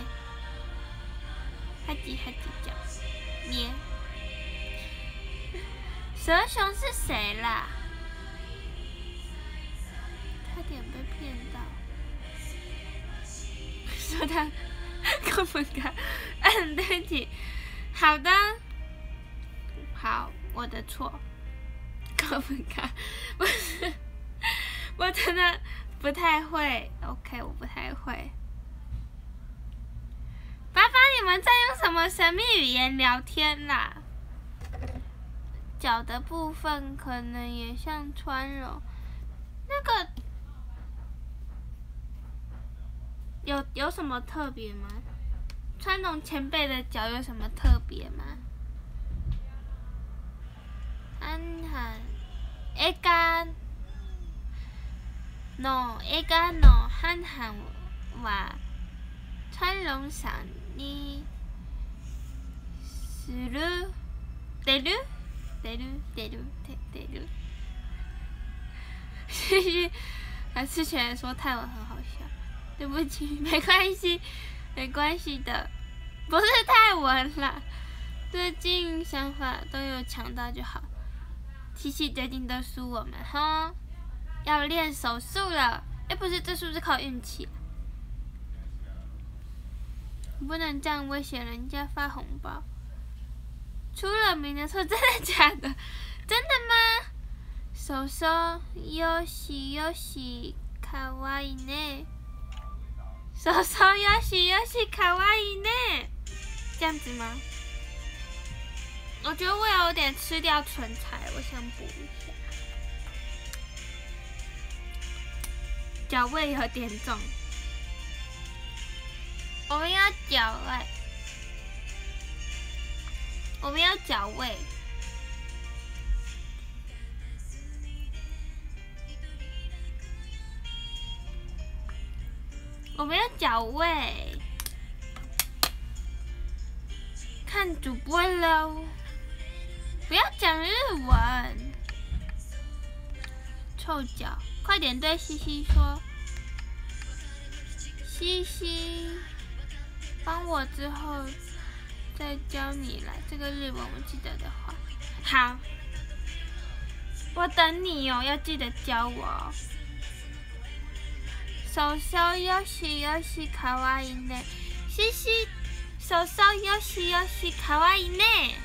还记还记讲咩？蛇熊是谁啦？差点被骗到，说他。根本看，嗯，对不起，好的，好，我的错，根本看，不是，我真的不太会，OK，我不太会。爸爸，你们在用什么神秘语言聊天啦？脚的部分可能也像穿绒，那个。有有什么特别吗？穿龙前辈的脚有什么特别吗？憨憨，一个喏，一个喏，憨憨话穿龙上你する出る出る出る出出る，嘻嘻，他之前说泰文很好笑。 对不起，没关系，没关系的，不是太文了， 最近想法都有抢到就好。七七最近都输我们哈，要练手速了。哎，不是，这是不是靠运气？不能这样威胁人家发红包。出了名的错，真的假的？真的吗？手手よしよしかわいいね。 手手よしよしかわいいね。这样子吗？我觉得我有点吃掉唇彩，我想补一下。脚味有点重，我们要脚味，我们要脚味， 我们要脚味，看主播喽。不要讲日文，臭脚！快点对西西说，西西，帮我之后再教你来这个日文，我记得的话，好，我等你哦，要记得教我。哦手手よしよしかわいいね，西西，手手よしよしかわいいね。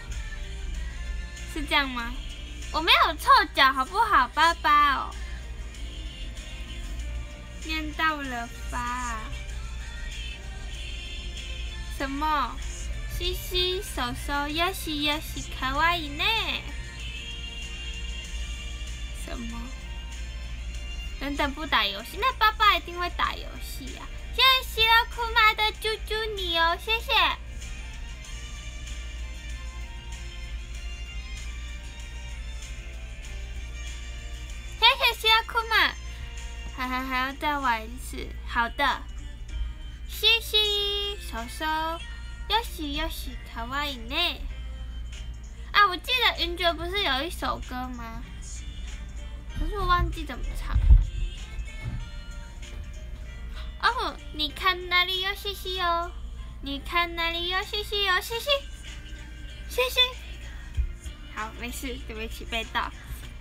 是这样吗？我没有臭脚，好不好，爸爸哦？念到了吧？什么？西西手手要西要西卡哇伊呢？什么？ 等等不打游戏，那爸爸一定会打游戏呀！谢谢西拉库玛的猪猪你哦，谢谢。谢谢库玛，还还还要再玩一次，好的。谢谢手手，要洗要洗卡哇伊呢。啊，我记得云爵不是有一首歌吗？可是我忘记怎么唱了。哦，你看那里有星星哦，你看那里有星星哦，星星星星。好，没事，对不起，被盗。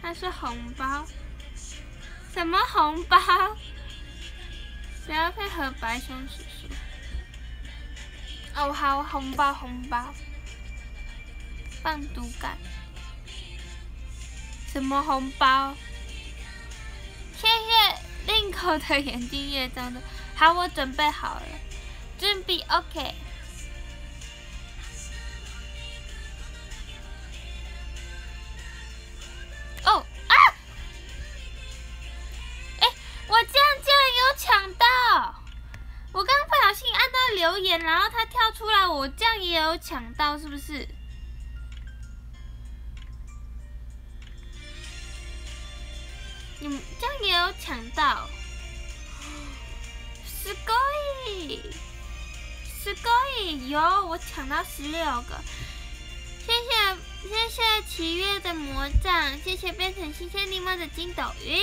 他是红包。什么红包？不要配合白熊叔叔？哦，好，红包红包，放毒感。什么红包？谢谢令口的眼睛也长的。好，我准备好了，准备 OK。哦啊！哎我这样竟然有抢到！我刚刚不小心按到留言，然后它跳出来，我这样也有抢到，是不是？你们这样也有抢到？すごい！すごい！有，我抢到十六个！谢谢谢谢七月的魔杖，谢谢变成新鲜柠檬的筋斗云。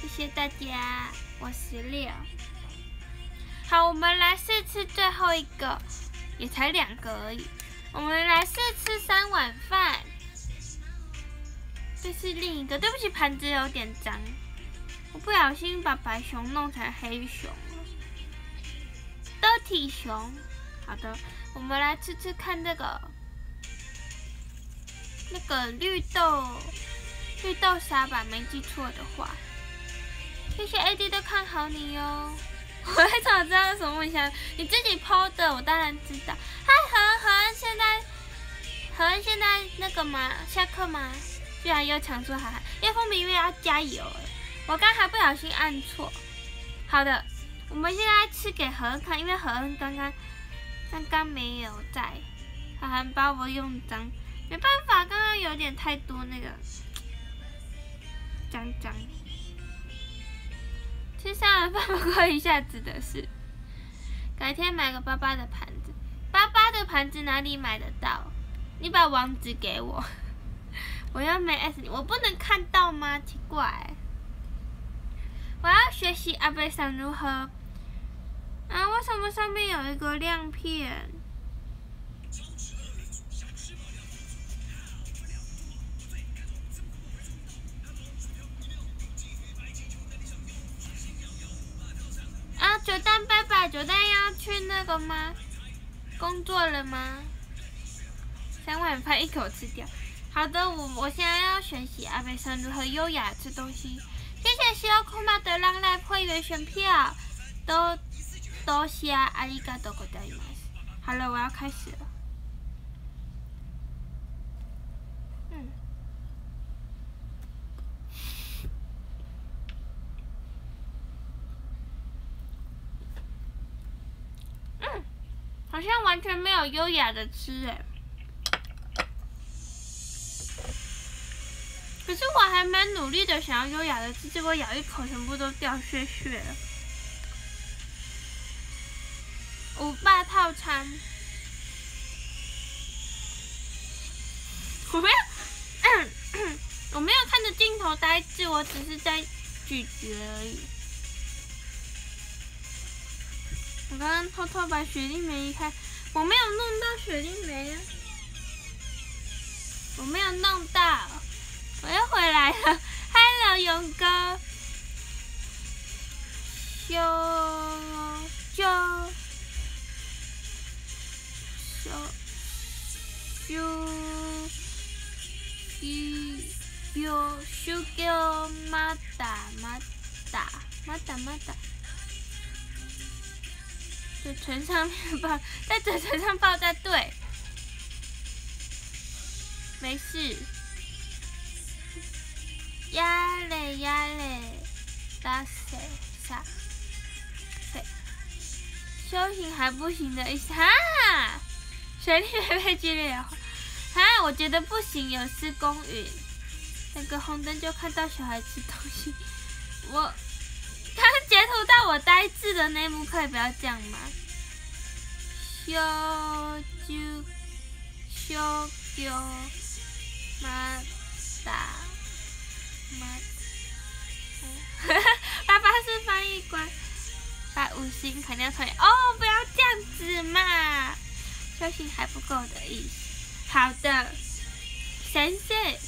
谢谢大家，我十六。好，我们来试吃最后一个，也才两个而已。我们来试吃三碗饭。 这是另一个，对不起，盘子有点脏，我不小心把白熊弄成黑熊了。都体熊。好的，我们来吃吃看这个，那个绿豆绿豆沙吧，没记错的话。谢谢 AD 的看好你哟，我还早知道什么梦想，你自己抛的，我当然知道。嗨，何何恩现在何恩现在那个吗？下课吗？居然又抢出海海，叶枫明月要加油了。我刚还不小心按错。好的，我们现在吃给何恩看，因为何恩刚刚刚刚没有在，他还把我用脏，没办法，刚刚有点太多那个脏脏。吃上了饭不过一下子的事，改天买个爸爸的盘子。爸爸的盘子哪里买得到？你把网址给我，我又没 S，我不能看到吗？奇怪。我要学习阿伯想如何。啊为什么上面有一个亮片？啊九蛋拜拜九蛋要去那个吗？工作了吗？三碗饭一口吃掉。好的，我我现在要学习阿美生如何优雅吃东西。谢谢西奥库马的浪来会员选票，都多谢阿里嘎多，ございます。好了，我要开始了。嗯。嗯，好像完全没有优雅的吃哎。 可是我还蛮努力的，想要优雅的吃，结果咬一口，全部都掉屑屑了。五霸套餐，我没有，我没有看着镜头呆滞，我只是在咀嚼而已。我刚刚偷偷把雪莉梅移开，我没有弄到雪莉梅啊，我没有弄到。我又回来了，Hello，勇哥，修修修修修修修马达马达马达马达，嘴唇上面爆，在嘴唇上爆炸，对，没事。压嘞压嘞，打谁啥？谁？修行还不行的意思哈？水里被被激烈哈？我觉得不行，有失公允。那个红灯就看到小孩吃东西，我刚截图到我呆滞的那一幕，可以不要这样吗？修就修就马达。哈哈爸爸是翻译官，把五星肯定要退哦！不要这样子嘛，休息还不够的意思。好的，神仙，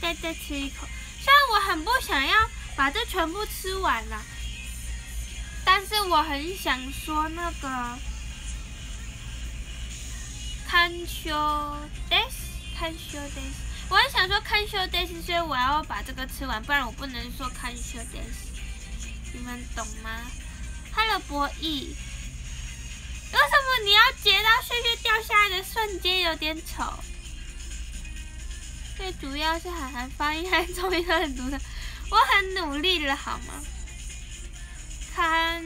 再再吃一口。虽然我很不想要把这全部吃完了，但是我很想说那个看修 this，看修 this。我很想说看秀 days，所以我要把这个吃完，不然我不能说看秀 days。你们懂吗？Hello，博弈，为什么你要截到碎屑掉下来的瞬间有点丑？最主要是海涵发音还终于很读的，我很努力了好吗？看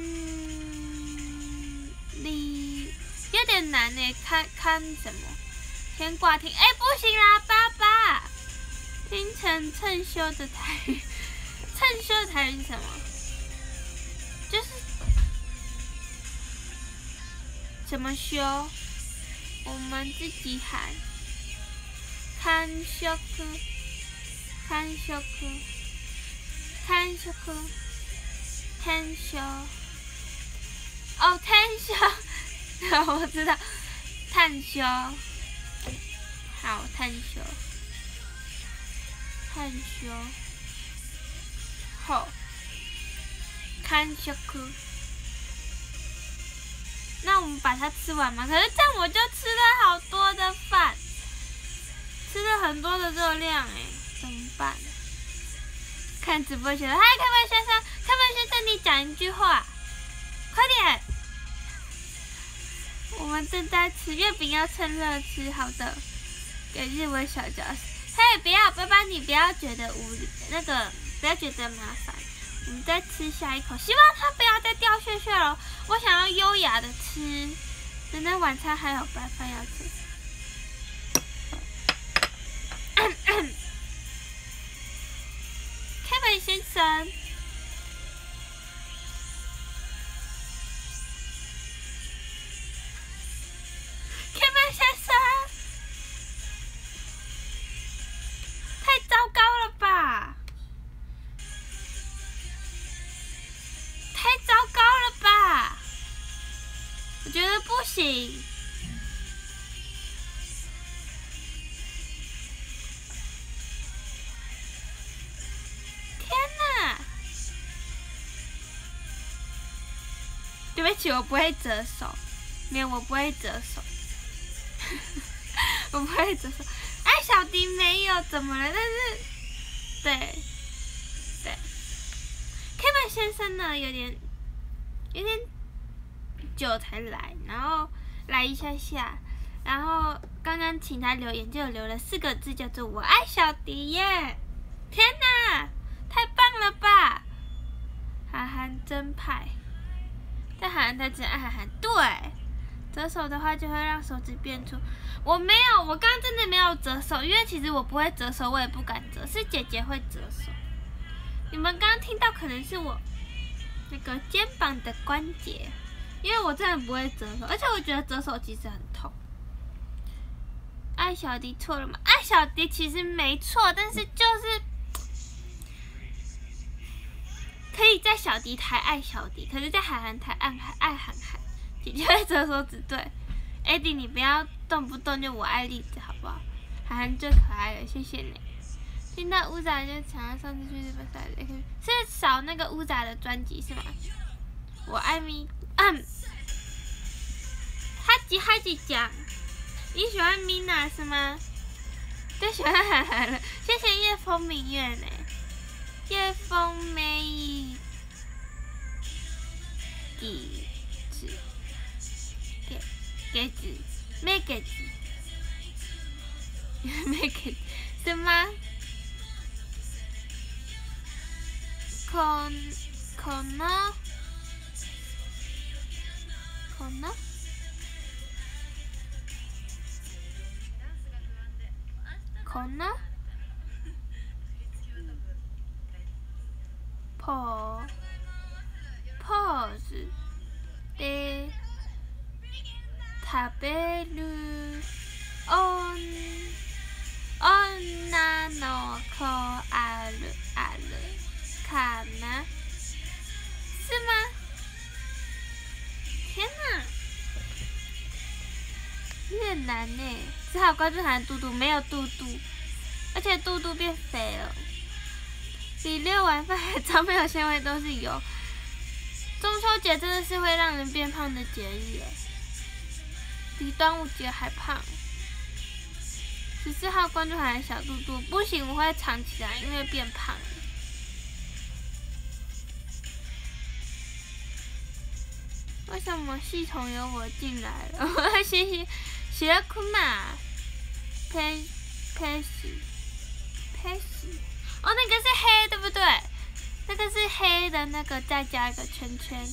你有点难呢，看看什么？先挂听，哎，不行啦，爸爸，听成趁修的台语，趁修的台语是什么？就是怎么修？我们自己喊，看修科，看修科，看修科，看修，哦，看修，我知道，探修。好，探修，探修，好，看修科。那我们把它吃完吗？可是这样我就吃了好多的饭，吃了很多的热量哎，怎么办？看直播去了，嗨，开门先生，开门先生，你讲一句话，快点！我们正在吃月饼，要趁热吃，好的。给日文小教室，嘿，不要，爸爸，你不要觉得无那个，不要觉得麻烦。我们再吃下一口，希望它不要再掉屑屑了。我想要优雅的吃，等等晚餐还有白饭要吃。开门先生。对不起，我不会折手，没有，我不会折手，我不会折手。哎，小迪没有怎么了？但是，对，对，Kevin 先生呢，有点，有点久才来，然后来一下下，然后刚刚请他留言，就留了四个字，叫做“我爱小迪”耶！天哪，太棒了吧！涵涵真派，但涵涵他只爱涵涵，对。折手的话就会让手指变粗。我没有，我刚刚真的没有折手，因为其实我不会折手，我也不敢折，是姐姐会折手。你们刚刚听到可能是我那个肩膀的关节，因为我真的不会折手，而且我觉得折手其实很痛。爱小迪错了吗？爱小迪其实没错，但是就是可以在小迪台爱小迪，可是在海涵台爱海爱涵涵。姐姐会折手指，对，Eddie，你不要动不动就我爱栗子，好不好？涵涵最可爱了，谢谢你。听到乌仔就想要上次去日本赛，是扫那个乌仔的专辑是吗？我爱咪，嗯，哈吉哈吉讲，你喜欢 Mina 是吗？最喜欢涵涵了，谢谢夜风明月呢，夜风美几。给子，没给子，没给什么？可可能？可能？可能？pose pose で食べるおん女の子あるあるかな是吗？天哪！越南呢？只好关注韩嘟嘟，没有嘟嘟，而且嘟嘟变肥了， 比六碗饭还脏，没有纤维都是油。中秋节真的是会让人变胖的节日。比端午节还胖。十四号关注还是小肚肚，不行，我会藏起来，因为变胖。为什么系统有我进来了？谢谢，谢库玛，佩佩西，佩西。哦，那个是黑，对不对？那个是黑的那个，再加一个圈圈，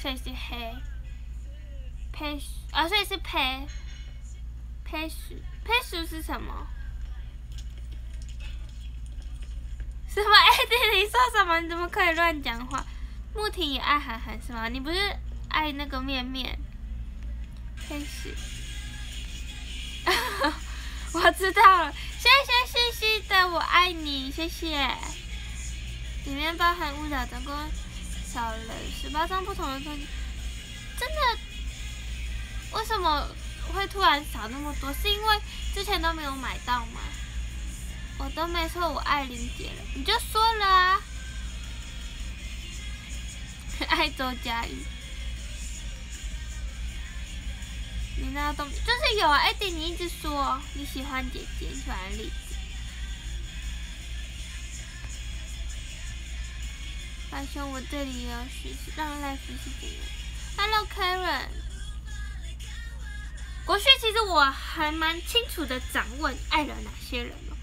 所以是黑。佩西。啊，所以是胚胚鼠，胚鼠是什么？什么？哎，弟，你说什么？你怎么可以乱讲话？木婷也爱涵涵是吗？你不是爱那个面面？我知道了，谢谢西西的我爱你，谢谢。里面包含误导，总共少了十八张不同的东西，真的。为什么会突然少那么多？是因为之前都没有买到吗？我都没说我爱林姐了，你就说了啊！爱周佳瑜，你那东就是有啊，艾迪，你一直说你喜欢姐姐，你喜欢丽子。大兄，我这里也有学习，让赖学习怎样？Hello，Karen。国旭，其实我还蛮清楚的掌握爱了哪些人了。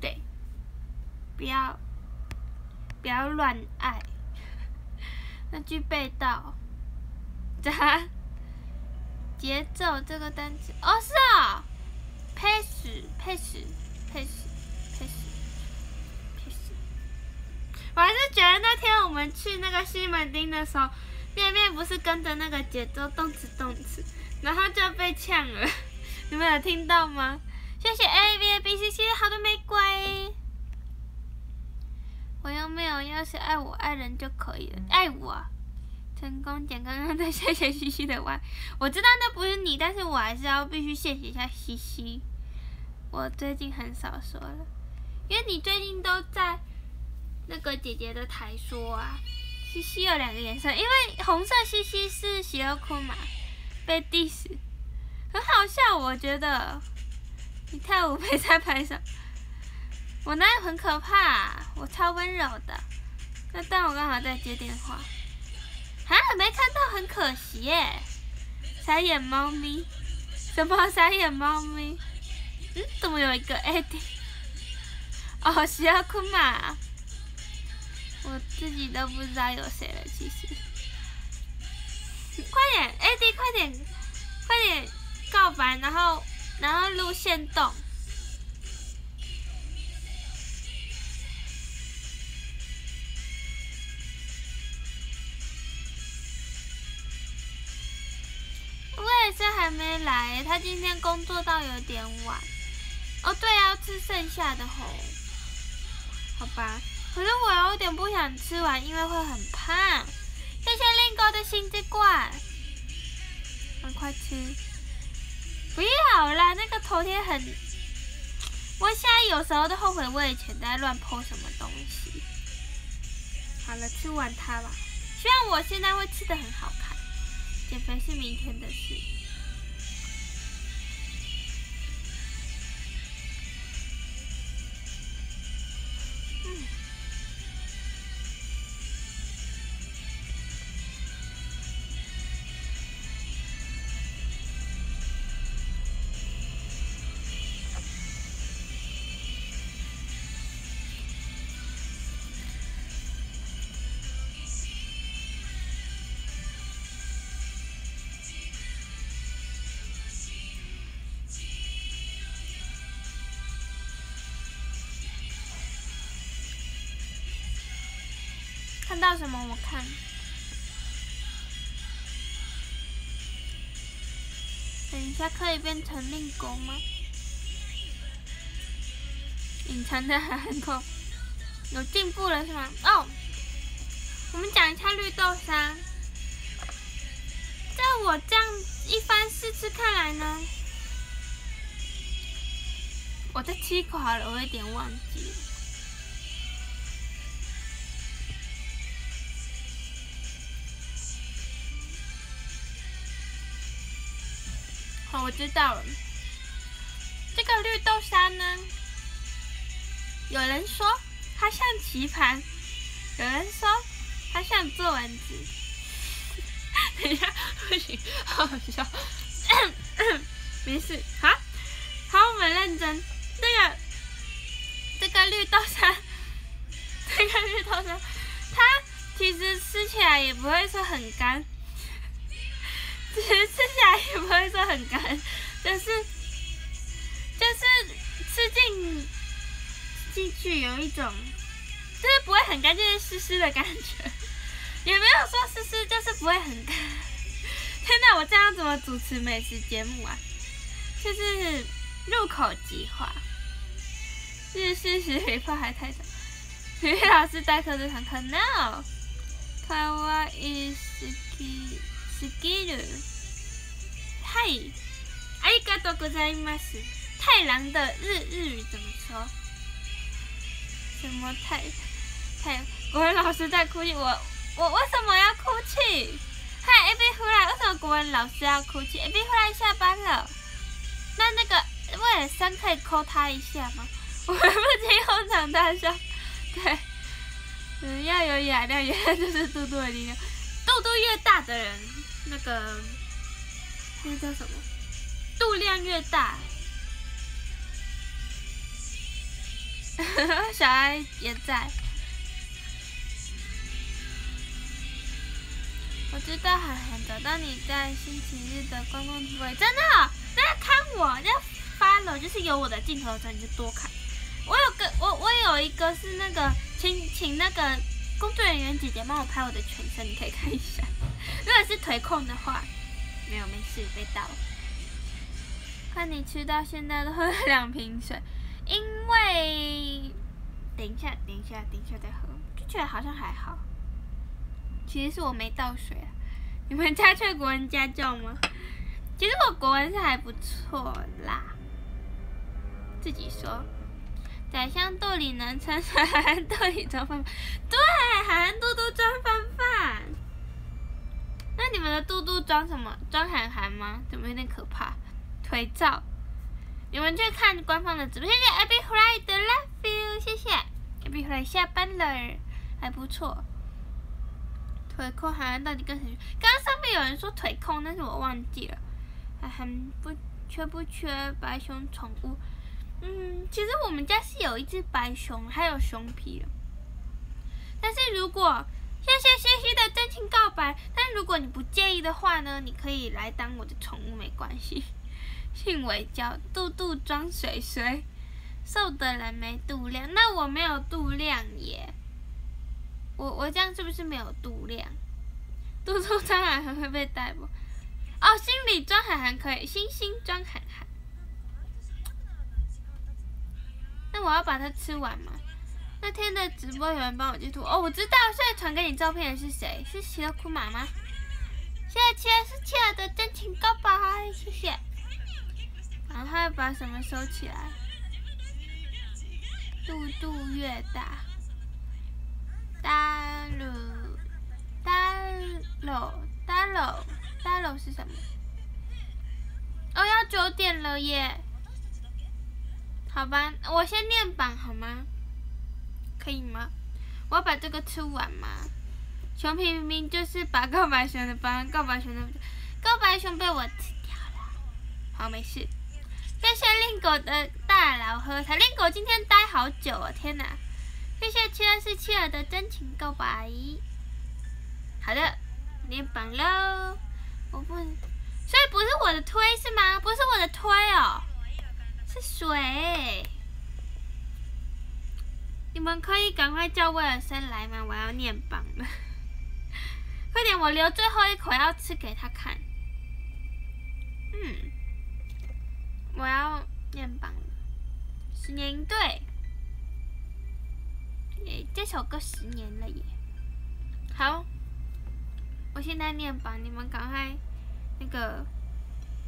对，不要不要乱爱。那句背到，咋？节奏这个单词哦，是啊，pace，pace，pace，pace，pace。我还是觉得那天我们去那个西门町的时候。面面不是跟着那个节奏动词动词，然后就被呛了，你们有听到吗？谢谢 A B A B C C 好多玫瑰，我又没有，要是爱我爱人就可以了，爱我，成功点刚刚在谢谢西西的外，我知道那不是你，但是我还是要必须谢谢一下西西，我最近很少说了，因为你最近都在那个姐姐的台说啊。西西有两个颜色，因为红色西西是喜乐库嘛，被 diss，很好笑，我觉得。你跳舞被在拍上，我那很可怕，我超温柔的。那但我刚好在接电话，啊，没看到，很可惜耶。傻眼猫咪，什么傻眼猫咪？嗯，怎么有一个 AD？哦，喜乐库嘛。我自己都不知道有谁了，其实。快点，AD，快点，快点告白，然后，然后录线动。我也是还没来，他今天工作到有点晚。哦，对啊，要吃剩下的吼。好吧。可是我有点不想吃完，因为会很胖。谢谢令哥的心之冠，赶快吃！不要啦，那个头贴很……我现在有时候都后悔我以前在乱泼什么东西。好了，吃完它吧。希望我现在会吃的很好看。减肥是明天的事。到什么？我看。等一下，可以变成令狗吗？隐藏的很酷，有进步了是吗？哦，我们讲一下绿豆沙。在我这样一番试吃看来呢，我在吃口好了，我有点忘记了。我知道了。这个绿豆沙呢，有人说它像棋盘，有人说它像作文纸。等一下，不行，好好笑。没事，好，好，我们认真。这个，这个绿豆沙，这个绿豆沙，它其实吃起来也不会说很干。其 实吃起来也不会说很干，就是就是吃进进去有一种，就是不会很干，就是湿湿的感觉，也没有说湿湿，就是不会很干。天哪，我这样怎么主持美食节目啊？就是入口即化，日式食品话还太少。体育老师代课这堂课，no，卡哇伊斯基。スキル，太，ありがとうございます。太郎的日日语怎么说？什么太太？国文老师在哭泣，我我为什么要哭泣？嗨，A B 回来，为什么国文老师要哭泣？A B 回来下班了，那那个为了生可以扣他一下吗？我们不听哄堂大笑，对，嗯，要有雅量，原来就是肚肚的力量，肚肚越大的人。 那个，那叫什么？度量越大，小爱也在。我知道，涵涵找到你在星期日的观光图位，真的，大家看我，要发了，就是有我的镜头的时候你就多看。我有个，我我有一个是那个，请请那个工作人员姐姐帮我拍我的全身，你可以看一下。如果是腿控的话，没有没事，被盗。看你吃到现在都喝了两瓶水，因为等一下，等一下，等一下再喝，就觉得好像还好。其实是我没倒水啊。你们家缺国文家教吗？其实我国文是还不错啦。自己说，宰相肚里能撑船，肚里装饭饭。对，海南肚肚装饭饭。那你们的肚肚装什么？装韩寒吗？怎么有点可怕？腿照。你们去看官方的直播，谢谢 Abby Fly 的 Love You，谢谢 Abby Fly 下班了，还不错。腿控韩寒到底跟谁？刚刚上面有人说腿控，但是我忘记了。还很不缺不缺白熊宠物？嗯，其实我们家是有一只白熊，还有熊皮的。但是如果谢谢西西的真情告白，但如果你不介意的话呢，你可以来当我的宠物，没关系。姓韦叫肚肚装水水，瘦的人没度量，那我没有度量耶。我我这样是不是没有度量？肚肚装海涵会被逮捕？哦，心里装海涵可以，星星装海涵。那我要把它吃完吗？那天的直播有人帮我截图哦，我知道，现在传给你照片的是谁？是喜乐库玛吗？谢谢是七儿的真情告白，谢谢。然后要把什么收起来？肚肚越大，大鲁大鲁大鲁大鲁是什么？哦，要九点了耶！好吧，我先念榜好吗？可以吗？我要把这个吃完吗？熊皮明明就是把告白熊的帮告白熊的告白熊被我吃掉了。好，没事。谢谢令狗的大佬喝茶，令狗今天待好久啊！天哪！谢谢七二四七二的真情告白。好的，念榜喽。我不，所以不是我的推是吗？不是我的推哦，是水。你们可以赶快叫威尔森来吗？我要念榜了。快点，我留最后一口要吃给他看。嗯。我要念榜了，十年一对，耶，这首歌十年了耶。好，我现在念榜，你们赶快那个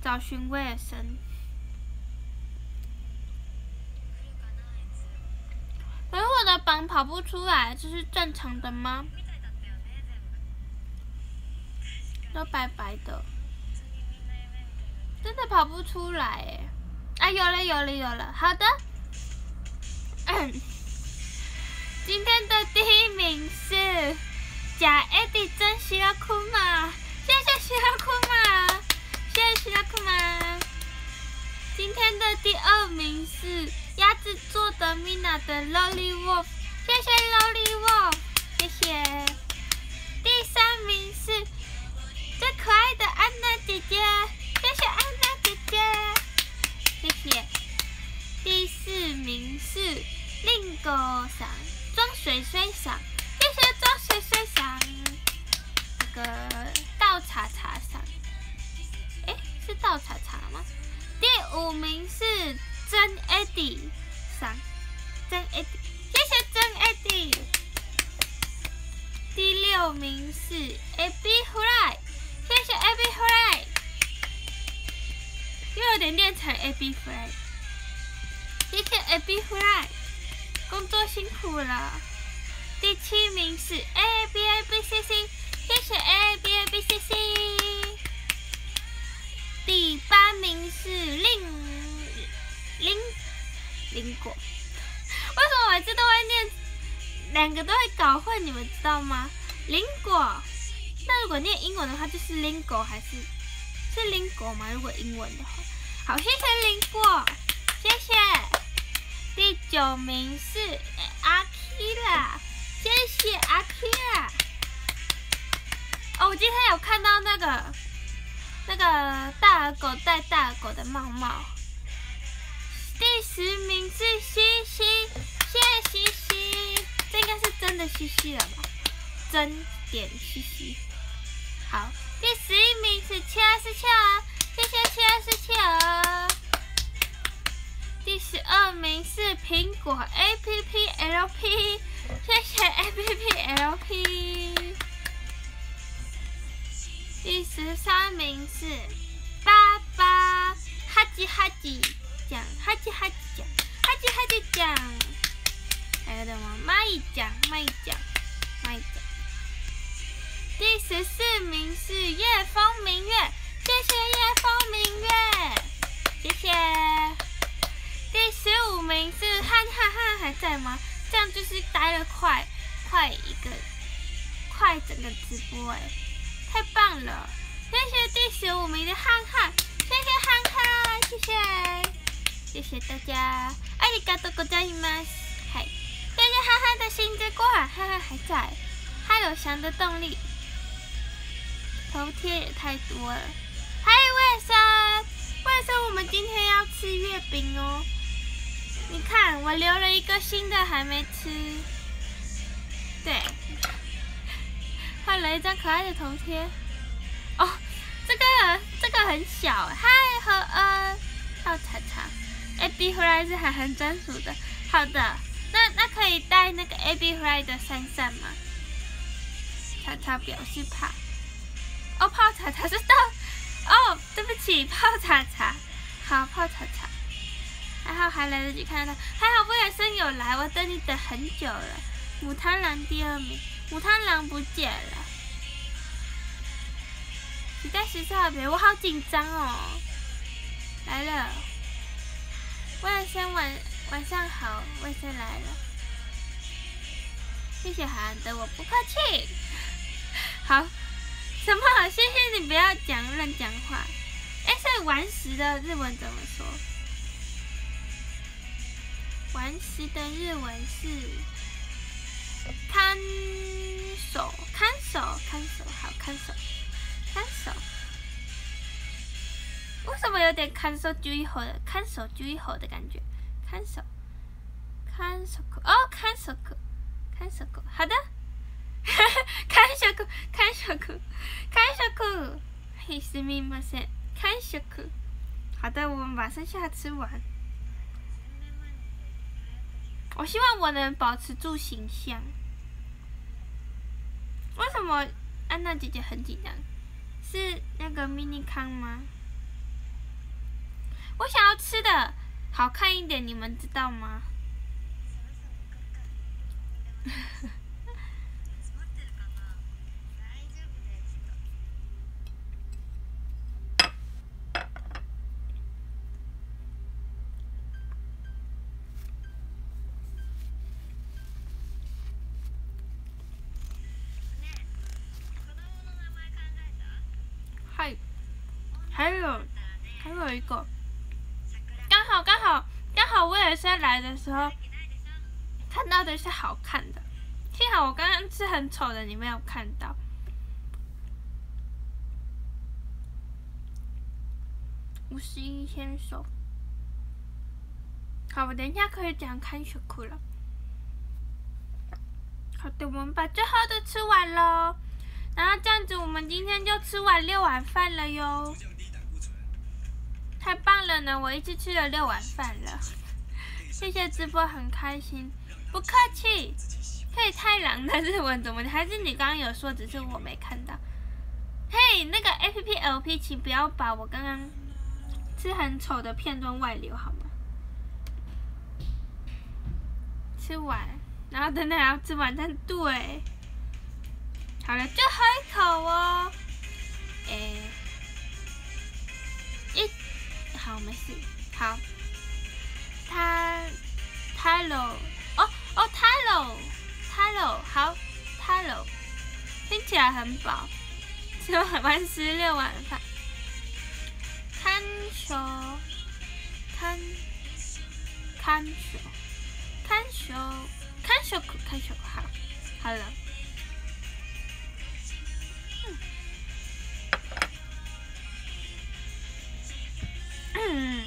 找寻威尔森。可是我的榜跑不出来，这是正常的吗？都白白的，真的跑不出来哎。啊，有了有了有了，好的。今天的第一名是假艾迪真希拉库玛，谢谢希拉库玛，谢谢希拉库玛。今天的第二名是鸭子做的米娜的 Lolly Wolf，谢谢 Lolly Wolf，谢谢。第三名是最可爱的安娜姐姐，谢谢安娜姐姐。谢谢。第四名是令狗赏装水水赏，谢谢装水水赏。那个倒茶茶赏，哎，是倒茶茶吗？第五名是真 Eddie 赏，真 Eddie，谢谢真 Eddie。第六名是 Abby Fly，谢谢 Abby Fly。又有点练成 Abby Fly，谢谢 Abby Fly，工作辛苦了。第七名是 A B A B C C，谢谢 A B A B C C。是令令林果，为什么我每次都会念两个都会搞混？你们知道吗？林果，那如果念英文的话就是 Lingo 还是？是林果吗？如果英文的话，好，谢谢林果，谢谢。第九名是阿 K 啦，谢谢阿 K 啦。哦，我今天有看到那个那个大耳狗戴大耳狗的帽帽。第十名是西西，谢谢西西，这应该是真的西西了吧？真点西西，好。第十一名是七二四七儿，谢谢七二四七儿。第十二名是苹果 A P P L P，谢谢 A P P L P。第十三名是爸爸哈吉哈吉讲，哈吉哈吉讲，哈吉哈吉讲。还有什么蚂蚁讲，蚂蚁讲，蚂蚁奖。第十四名是夜风明月，谢谢夜风明月，谢谢。第十五名是汉汉汉还在吗？这样就是待了快快一个快整个直播哎，太棒了！谢谢第十五名的汉汉，谢谢汉汉，谢谢，谢谢大家，阿里嘎多ございます。嗨，谢谢汉汉的心之挂，汉汉还在，还有翔的动力。头贴也太多了，嗨，魏生，魏生，我们今天要吃月饼哦。你看，我留了一个新的还没吃。对， 换了一张可爱的头贴。哦，这个这个很小。嗨，和恩，泡茶茶，A B Fly 是海涵专属的。好的，那那可以带那个 A B Fly 的扇扇吗？茶茶表示怕。哦，泡茶茶是到。哦，对不起，泡茶茶。好，泡茶茶。还好还来得及看到他，还好威尔森有来，我等你等很久了。母螳螂第二名，母汤狼不见了。你在十四号别，我好紧张哦。来了，威尔森晚晚上好，威尔森来了。谢谢韩的，我不客气。好，什么？谢谢你，不要讲乱讲话。哎，是顽石的日文怎么说？顽石的日文是看守，看守，看守，好看守，看守。为什么有点看守注意吼的看守注意吼的感觉？看守，看守库哦，看守库，看守库，好的。看守库，看守库，看守库。嘿，すみません。看守库。好的，我们把剩下吃完。 我希望我能保持住形象。为什么安娜姐姐很紧张？是那个 mini 康吗？我想要吃的好看一点，你们知道吗？还有，还有一个，刚好刚好刚好威尔森来的时候，看到的是好看的，幸好我刚刚是很丑的，你没有看到。五十一先手，好，我等一下可以讲看雪哭了。好的，我们把最后的吃完喽，然后这样子，我们今天就吃完六碗饭了哟。太棒了呢！我一次吃了六碗饭了，谢谢直播，很开心，不客气。嘿，太郎的日文怎么？还是你刚刚有说，只是我没看到。嘿，那个 A P P L P，请不要把我刚刚吃很丑的片段外流好吗？吃完，然后等等要吃晚餐，对。好了，最后一口哦。诶，一。好，没事。好，他，Hello，哦哦，Hello，Hello，好，Hello，听起来很饱，吃完十六碗饭。看守，看，看守，看守，看守，看守，好，好了。Bye.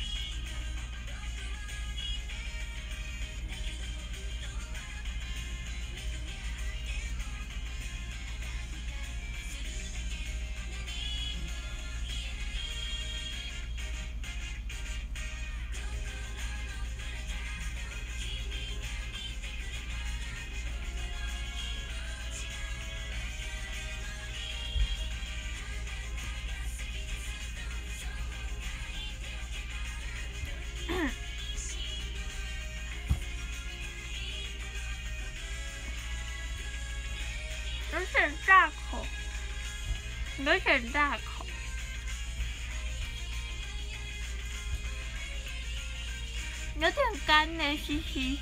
有点大口，有点干呢，嘻嘻。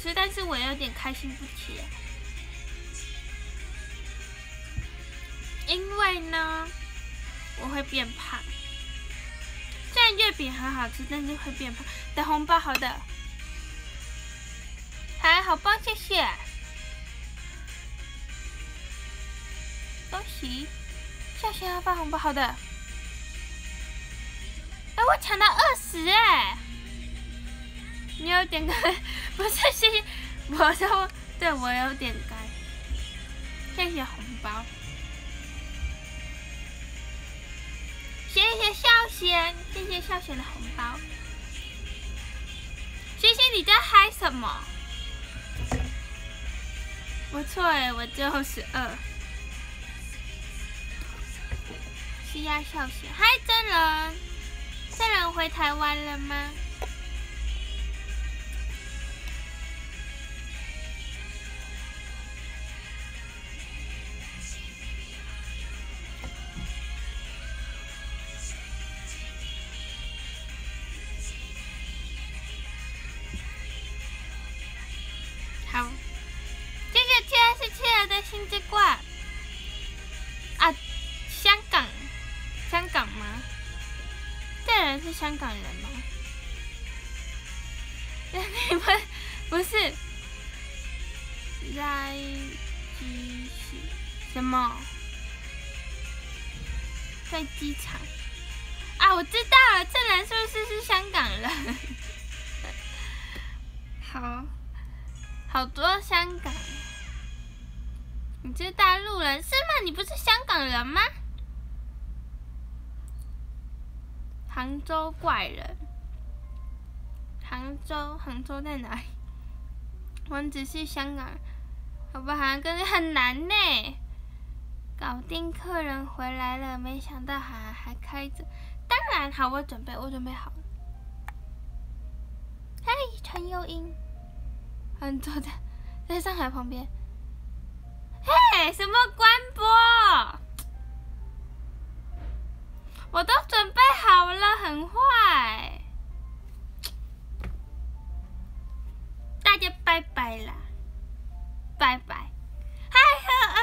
吃，但是我有点开心不起来，因为呢，我会变胖。虽然月饼很好吃，但是会变胖。的红包好的，还好棒，谢谢，恭喜，下线要发红包好的。哎，我抢到二十哎！你有点开，不是谢谢，我说对我有点该，谢谢红包，谢谢笑贤，谢谢笑贤的红包，谢谢你在嗨什么？不错哎，我最后十二，是呀笑贤，嗨真人，真人回台湾了吗？香港人吗？你 们 不是在机什么？在机场啊？我知道了，这人是不是是香港人？好，好多香港。你是大陆人是吗？你不是香港人吗？杭州怪人，杭州，杭州在哪里？我只是香港，好不好？可是很难呢。搞定客人回来了，没想到还还开着。当然好，我准备，我准备好了。嘿，陈幼英，嗯，坐在在上海旁边。嘿，什么关播？我都准备好了，很坏。大家拜拜啦，拜拜。嗨，何恩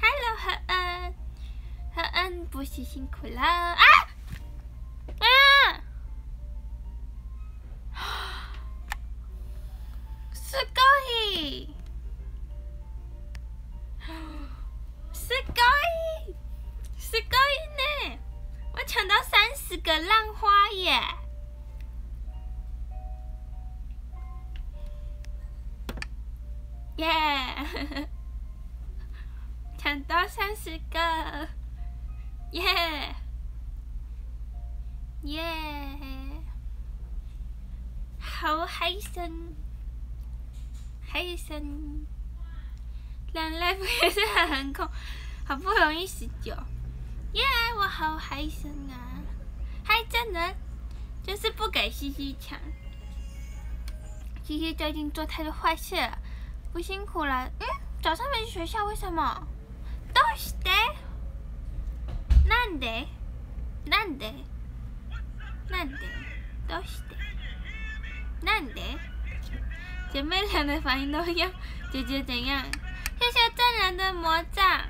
，Hello，何恩，何恩，不是辛苦了。好开心，开心！两 life 也是很空，好不容易十九，耶！我好嗨森啊！嗨真的，就是不给西西抢。西西最近做太多坏事了，不辛苦了。嗯，早上没去学校，为什么？どうして？なんで？なんで？なんで？どうして？ なんで？姐妹俩的反应都一样，姐姐怎样？谢谢证人的魔杖。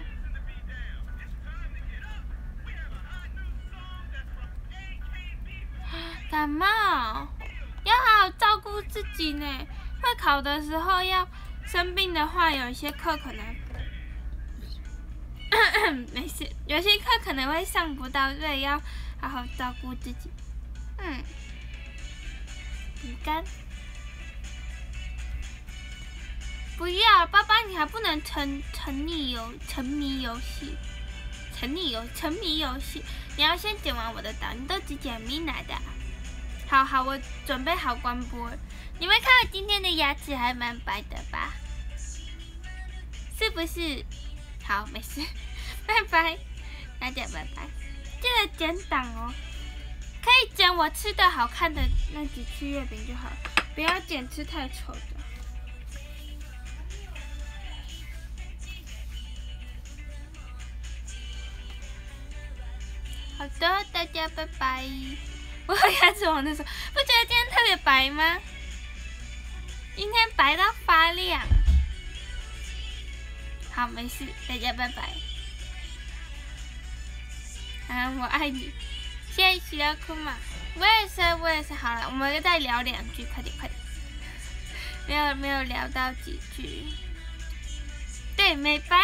感冒，要好好照顾自己呢。会考的时候要生病的话，有一些课可能 没事，有些课可能会上不到，所以要好好照顾自己。嗯， 饼干。不要，爸爸，你还不能沉沉溺游沉迷游戏，沉溺游沉迷游戏，你要先剪完我的档，你都只剪 Mina 的。好好，我准备好关播。你们看我今天的牙齿还蛮白的吧？是不是？好，没事，拜拜，大家拜拜，记得剪档哦。可以剪我吃的好看的那几次月饼就好，不要剪吃太丑的。好的，大家拜拜。我牙齿黄的时候，不觉得今天特别白吗？今天白到发亮。好，没事，大家拜拜。啊，我爱你，谢谢小酷嘛。我也是，我也是。好了，我们再聊两句，快点，快点。没有，没有聊到几句。对，美白。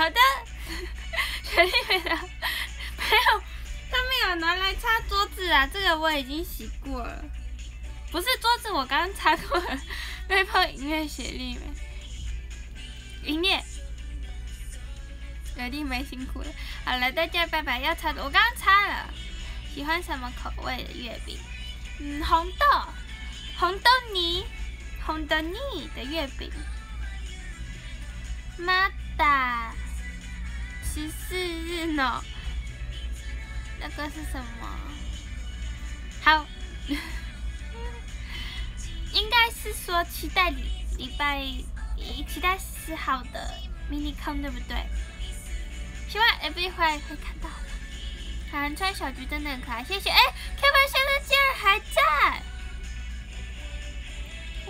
好的，雪莉没有，没有，他没有拿来擦桌子啊，这个我已经洗过了，不是桌子，我刚擦过了。被迫音乐雪莉没，音乐，雪莉没辛苦了。好了，大家拜拜，要擦的我刚刚擦了。喜欢什么口味的月饼？嗯，红豆，红豆泥，红豆泥的月饼。妈！十四日呢？那个是什么？好，应该是说期待礼礼拜一，期待四号的 mini con 对不对？希望 every 会会看到。韩川小菊真的很可爱，谢谢。哎，Kevin 先生竟然还在！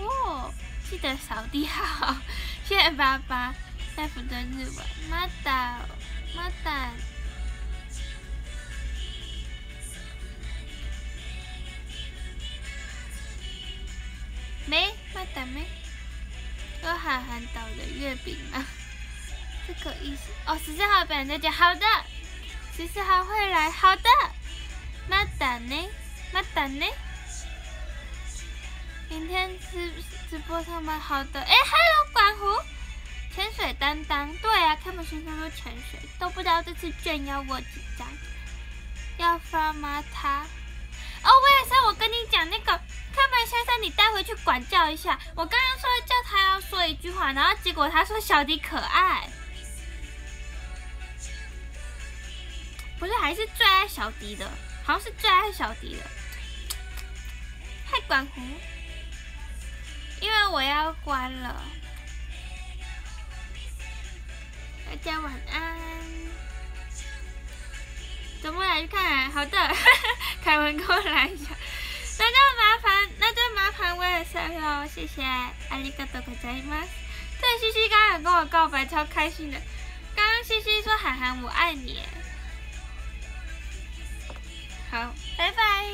哦，记得扫地好，谢谢爸爸。大夫的日文，妈的。妈蛋！没，妈蛋没。有海涵岛的月饼吗？这个意思哦。十四号本人在讲，好的。十四号会来，好的。妈蛋呢？妈蛋呢？明天直直播上班，好的。哎，Hello，管虎。潜水担当，对啊，开门先生说潜水，都不知道这次卷要我几张，要发吗他？哦，我也是，我跟你讲那个开门先生，你带回去管教一下。我刚刚说叫他要说一句话，然后结果他说小迪可爱，不是，还是最爱小迪的，好像是最爱小迪的，太管红，因为我要关了。大家晚安。怎么来看？好的，凯文过来一下。那就麻烦，那就麻烦我也上喽，谢谢。阿里嘎多可在吗？对，西西刚刚跟我告白，超开心的。刚刚西西说：“海涵，我爱你。”好，拜拜。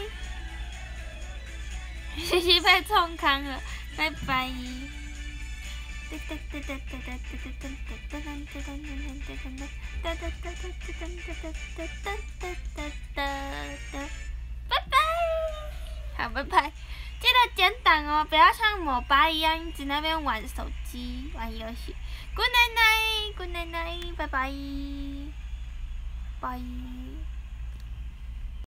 西西被冲康了，拜拜。拜拜，好拜拜，记得剪档哦，不要像某爸一样一直那边玩手机玩游戏。Good night night，Good night night，拜拜，拜。